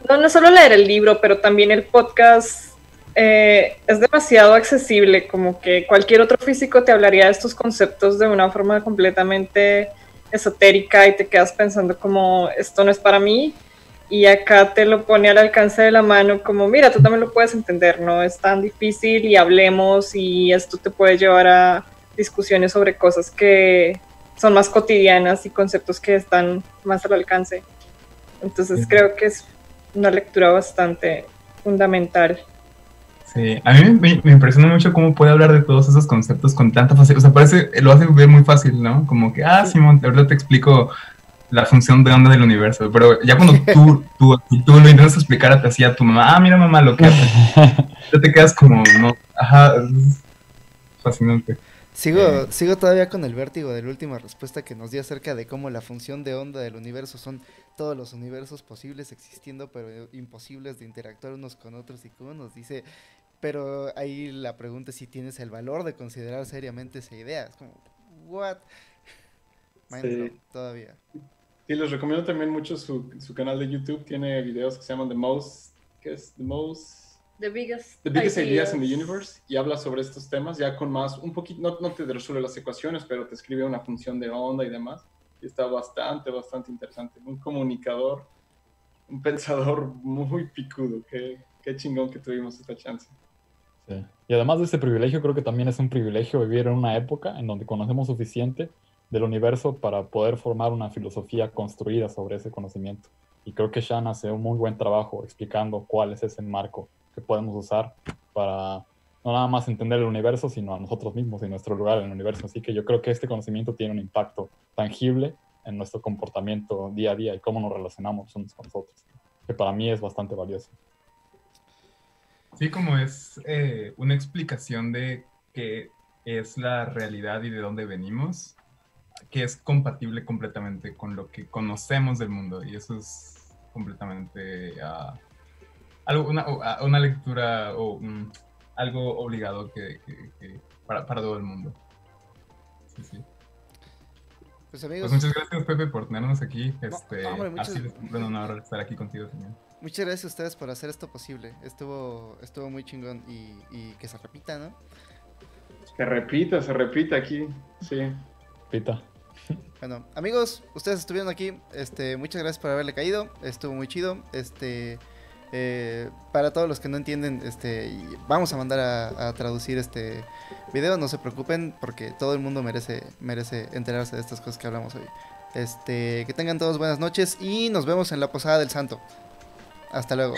no, no solo leer el libro, pero también el podcast eh, es demasiado accesible, como que cualquier otro físico te hablaría de estos conceptos de una forma completamente esotérica y te quedas pensando como esto no es para mí y acá te lo pone al alcance de la mano como mira, tú también lo puedes entender, no es tan difícil y hablemos y esto te puede llevar a discusiones sobre cosas que son más cotidianas y conceptos que están más al alcance. Entonces Sí. creo que es una lectura bastante fundamental. Sí, a mí me, me impresiona mucho cómo puede hablar de todos esos conceptos con tanta facilidad. O sea, parece, lo hace ver muy fácil, ¿no? Como que, ah, Simón, ahorita te explico la función de onda del universo. Pero ya cuando tú, tú, tú lo intentas explicar a, así a tu mamá, ah, mira mamá lo que hace. Ya te quedas como, no, ajá, es fascinante. Sigo, Eh. sigo todavía con el vértigo de la última respuesta que nos dio acerca de cómo la función de onda del universo son todos los universos posibles existiendo, pero imposibles de interactuar unos con otros. Y cómo nos dice, pero ahí la pregunta es si tienes el valor de considerar seriamente esa idea. Es como, ¿what? Sí. todavía. Sí, les recomiendo también mucho su, su canal de YouTube. Tiene videos que se llaman The Most, ¿qué es? The Most The biggest, The Biggest Ideas in the Universe y habla sobre estos temas ya con más, un poquito, no, no te resuelve las ecuaciones, pero te escribe una función de onda y demás. Y está bastante, bastante interesante. Un comunicador, un pensador muy picudo. Qué, qué chingón que tuvimos esta chance. Y además de ese privilegio, creo que también es un privilegio vivir en una época en donde conocemos suficiente del universo para poder formar una filosofía construida sobre ese conocimiento. Y creo que Shan hace un muy buen trabajo explicando cuál es ese marco que podemos usar para no nada más entender el universo, sino a nosotros mismos y nuestro lugar en el universo. Así que yo creo que este conocimiento tiene un impacto tangible en nuestro comportamiento día a día y cómo nos relacionamos unos con nosotros, que para mí es bastante valioso. Sí, como es eh, una explicación de qué es la realidad y de dónde venimos, que es compatible completamente con lo que conocemos del mundo. Y eso es completamente ah, algo, una, ah, una lectura o algo obligado que, que- que- para, para todo el mundo. Sí, sí. Pues amigos, Pues muchas gracias, Pepe, por tenernos aquí. Este, no, hombre, muchas- ha sido un honor estar aquí contigo también. Muchas gracias a ustedes por hacer esto posible. Estuvo, estuvo muy chingón y, y que se repita, ¿no? Se repita, se repita aquí. Sí. Pita. Bueno, amigos, ustedes estuvieron aquí. Este, muchas gracias por haberle caído. Estuvo muy chido. Este, eh, para todos los que no entienden, este, vamos a mandar a, a traducir este video. No se preocupen, porque todo el mundo merece, merece enterarse de estas cosas que hablamos hoy. Este, que tengan todos buenas noches y nos vemos en la posada del Santo. Hasta luego.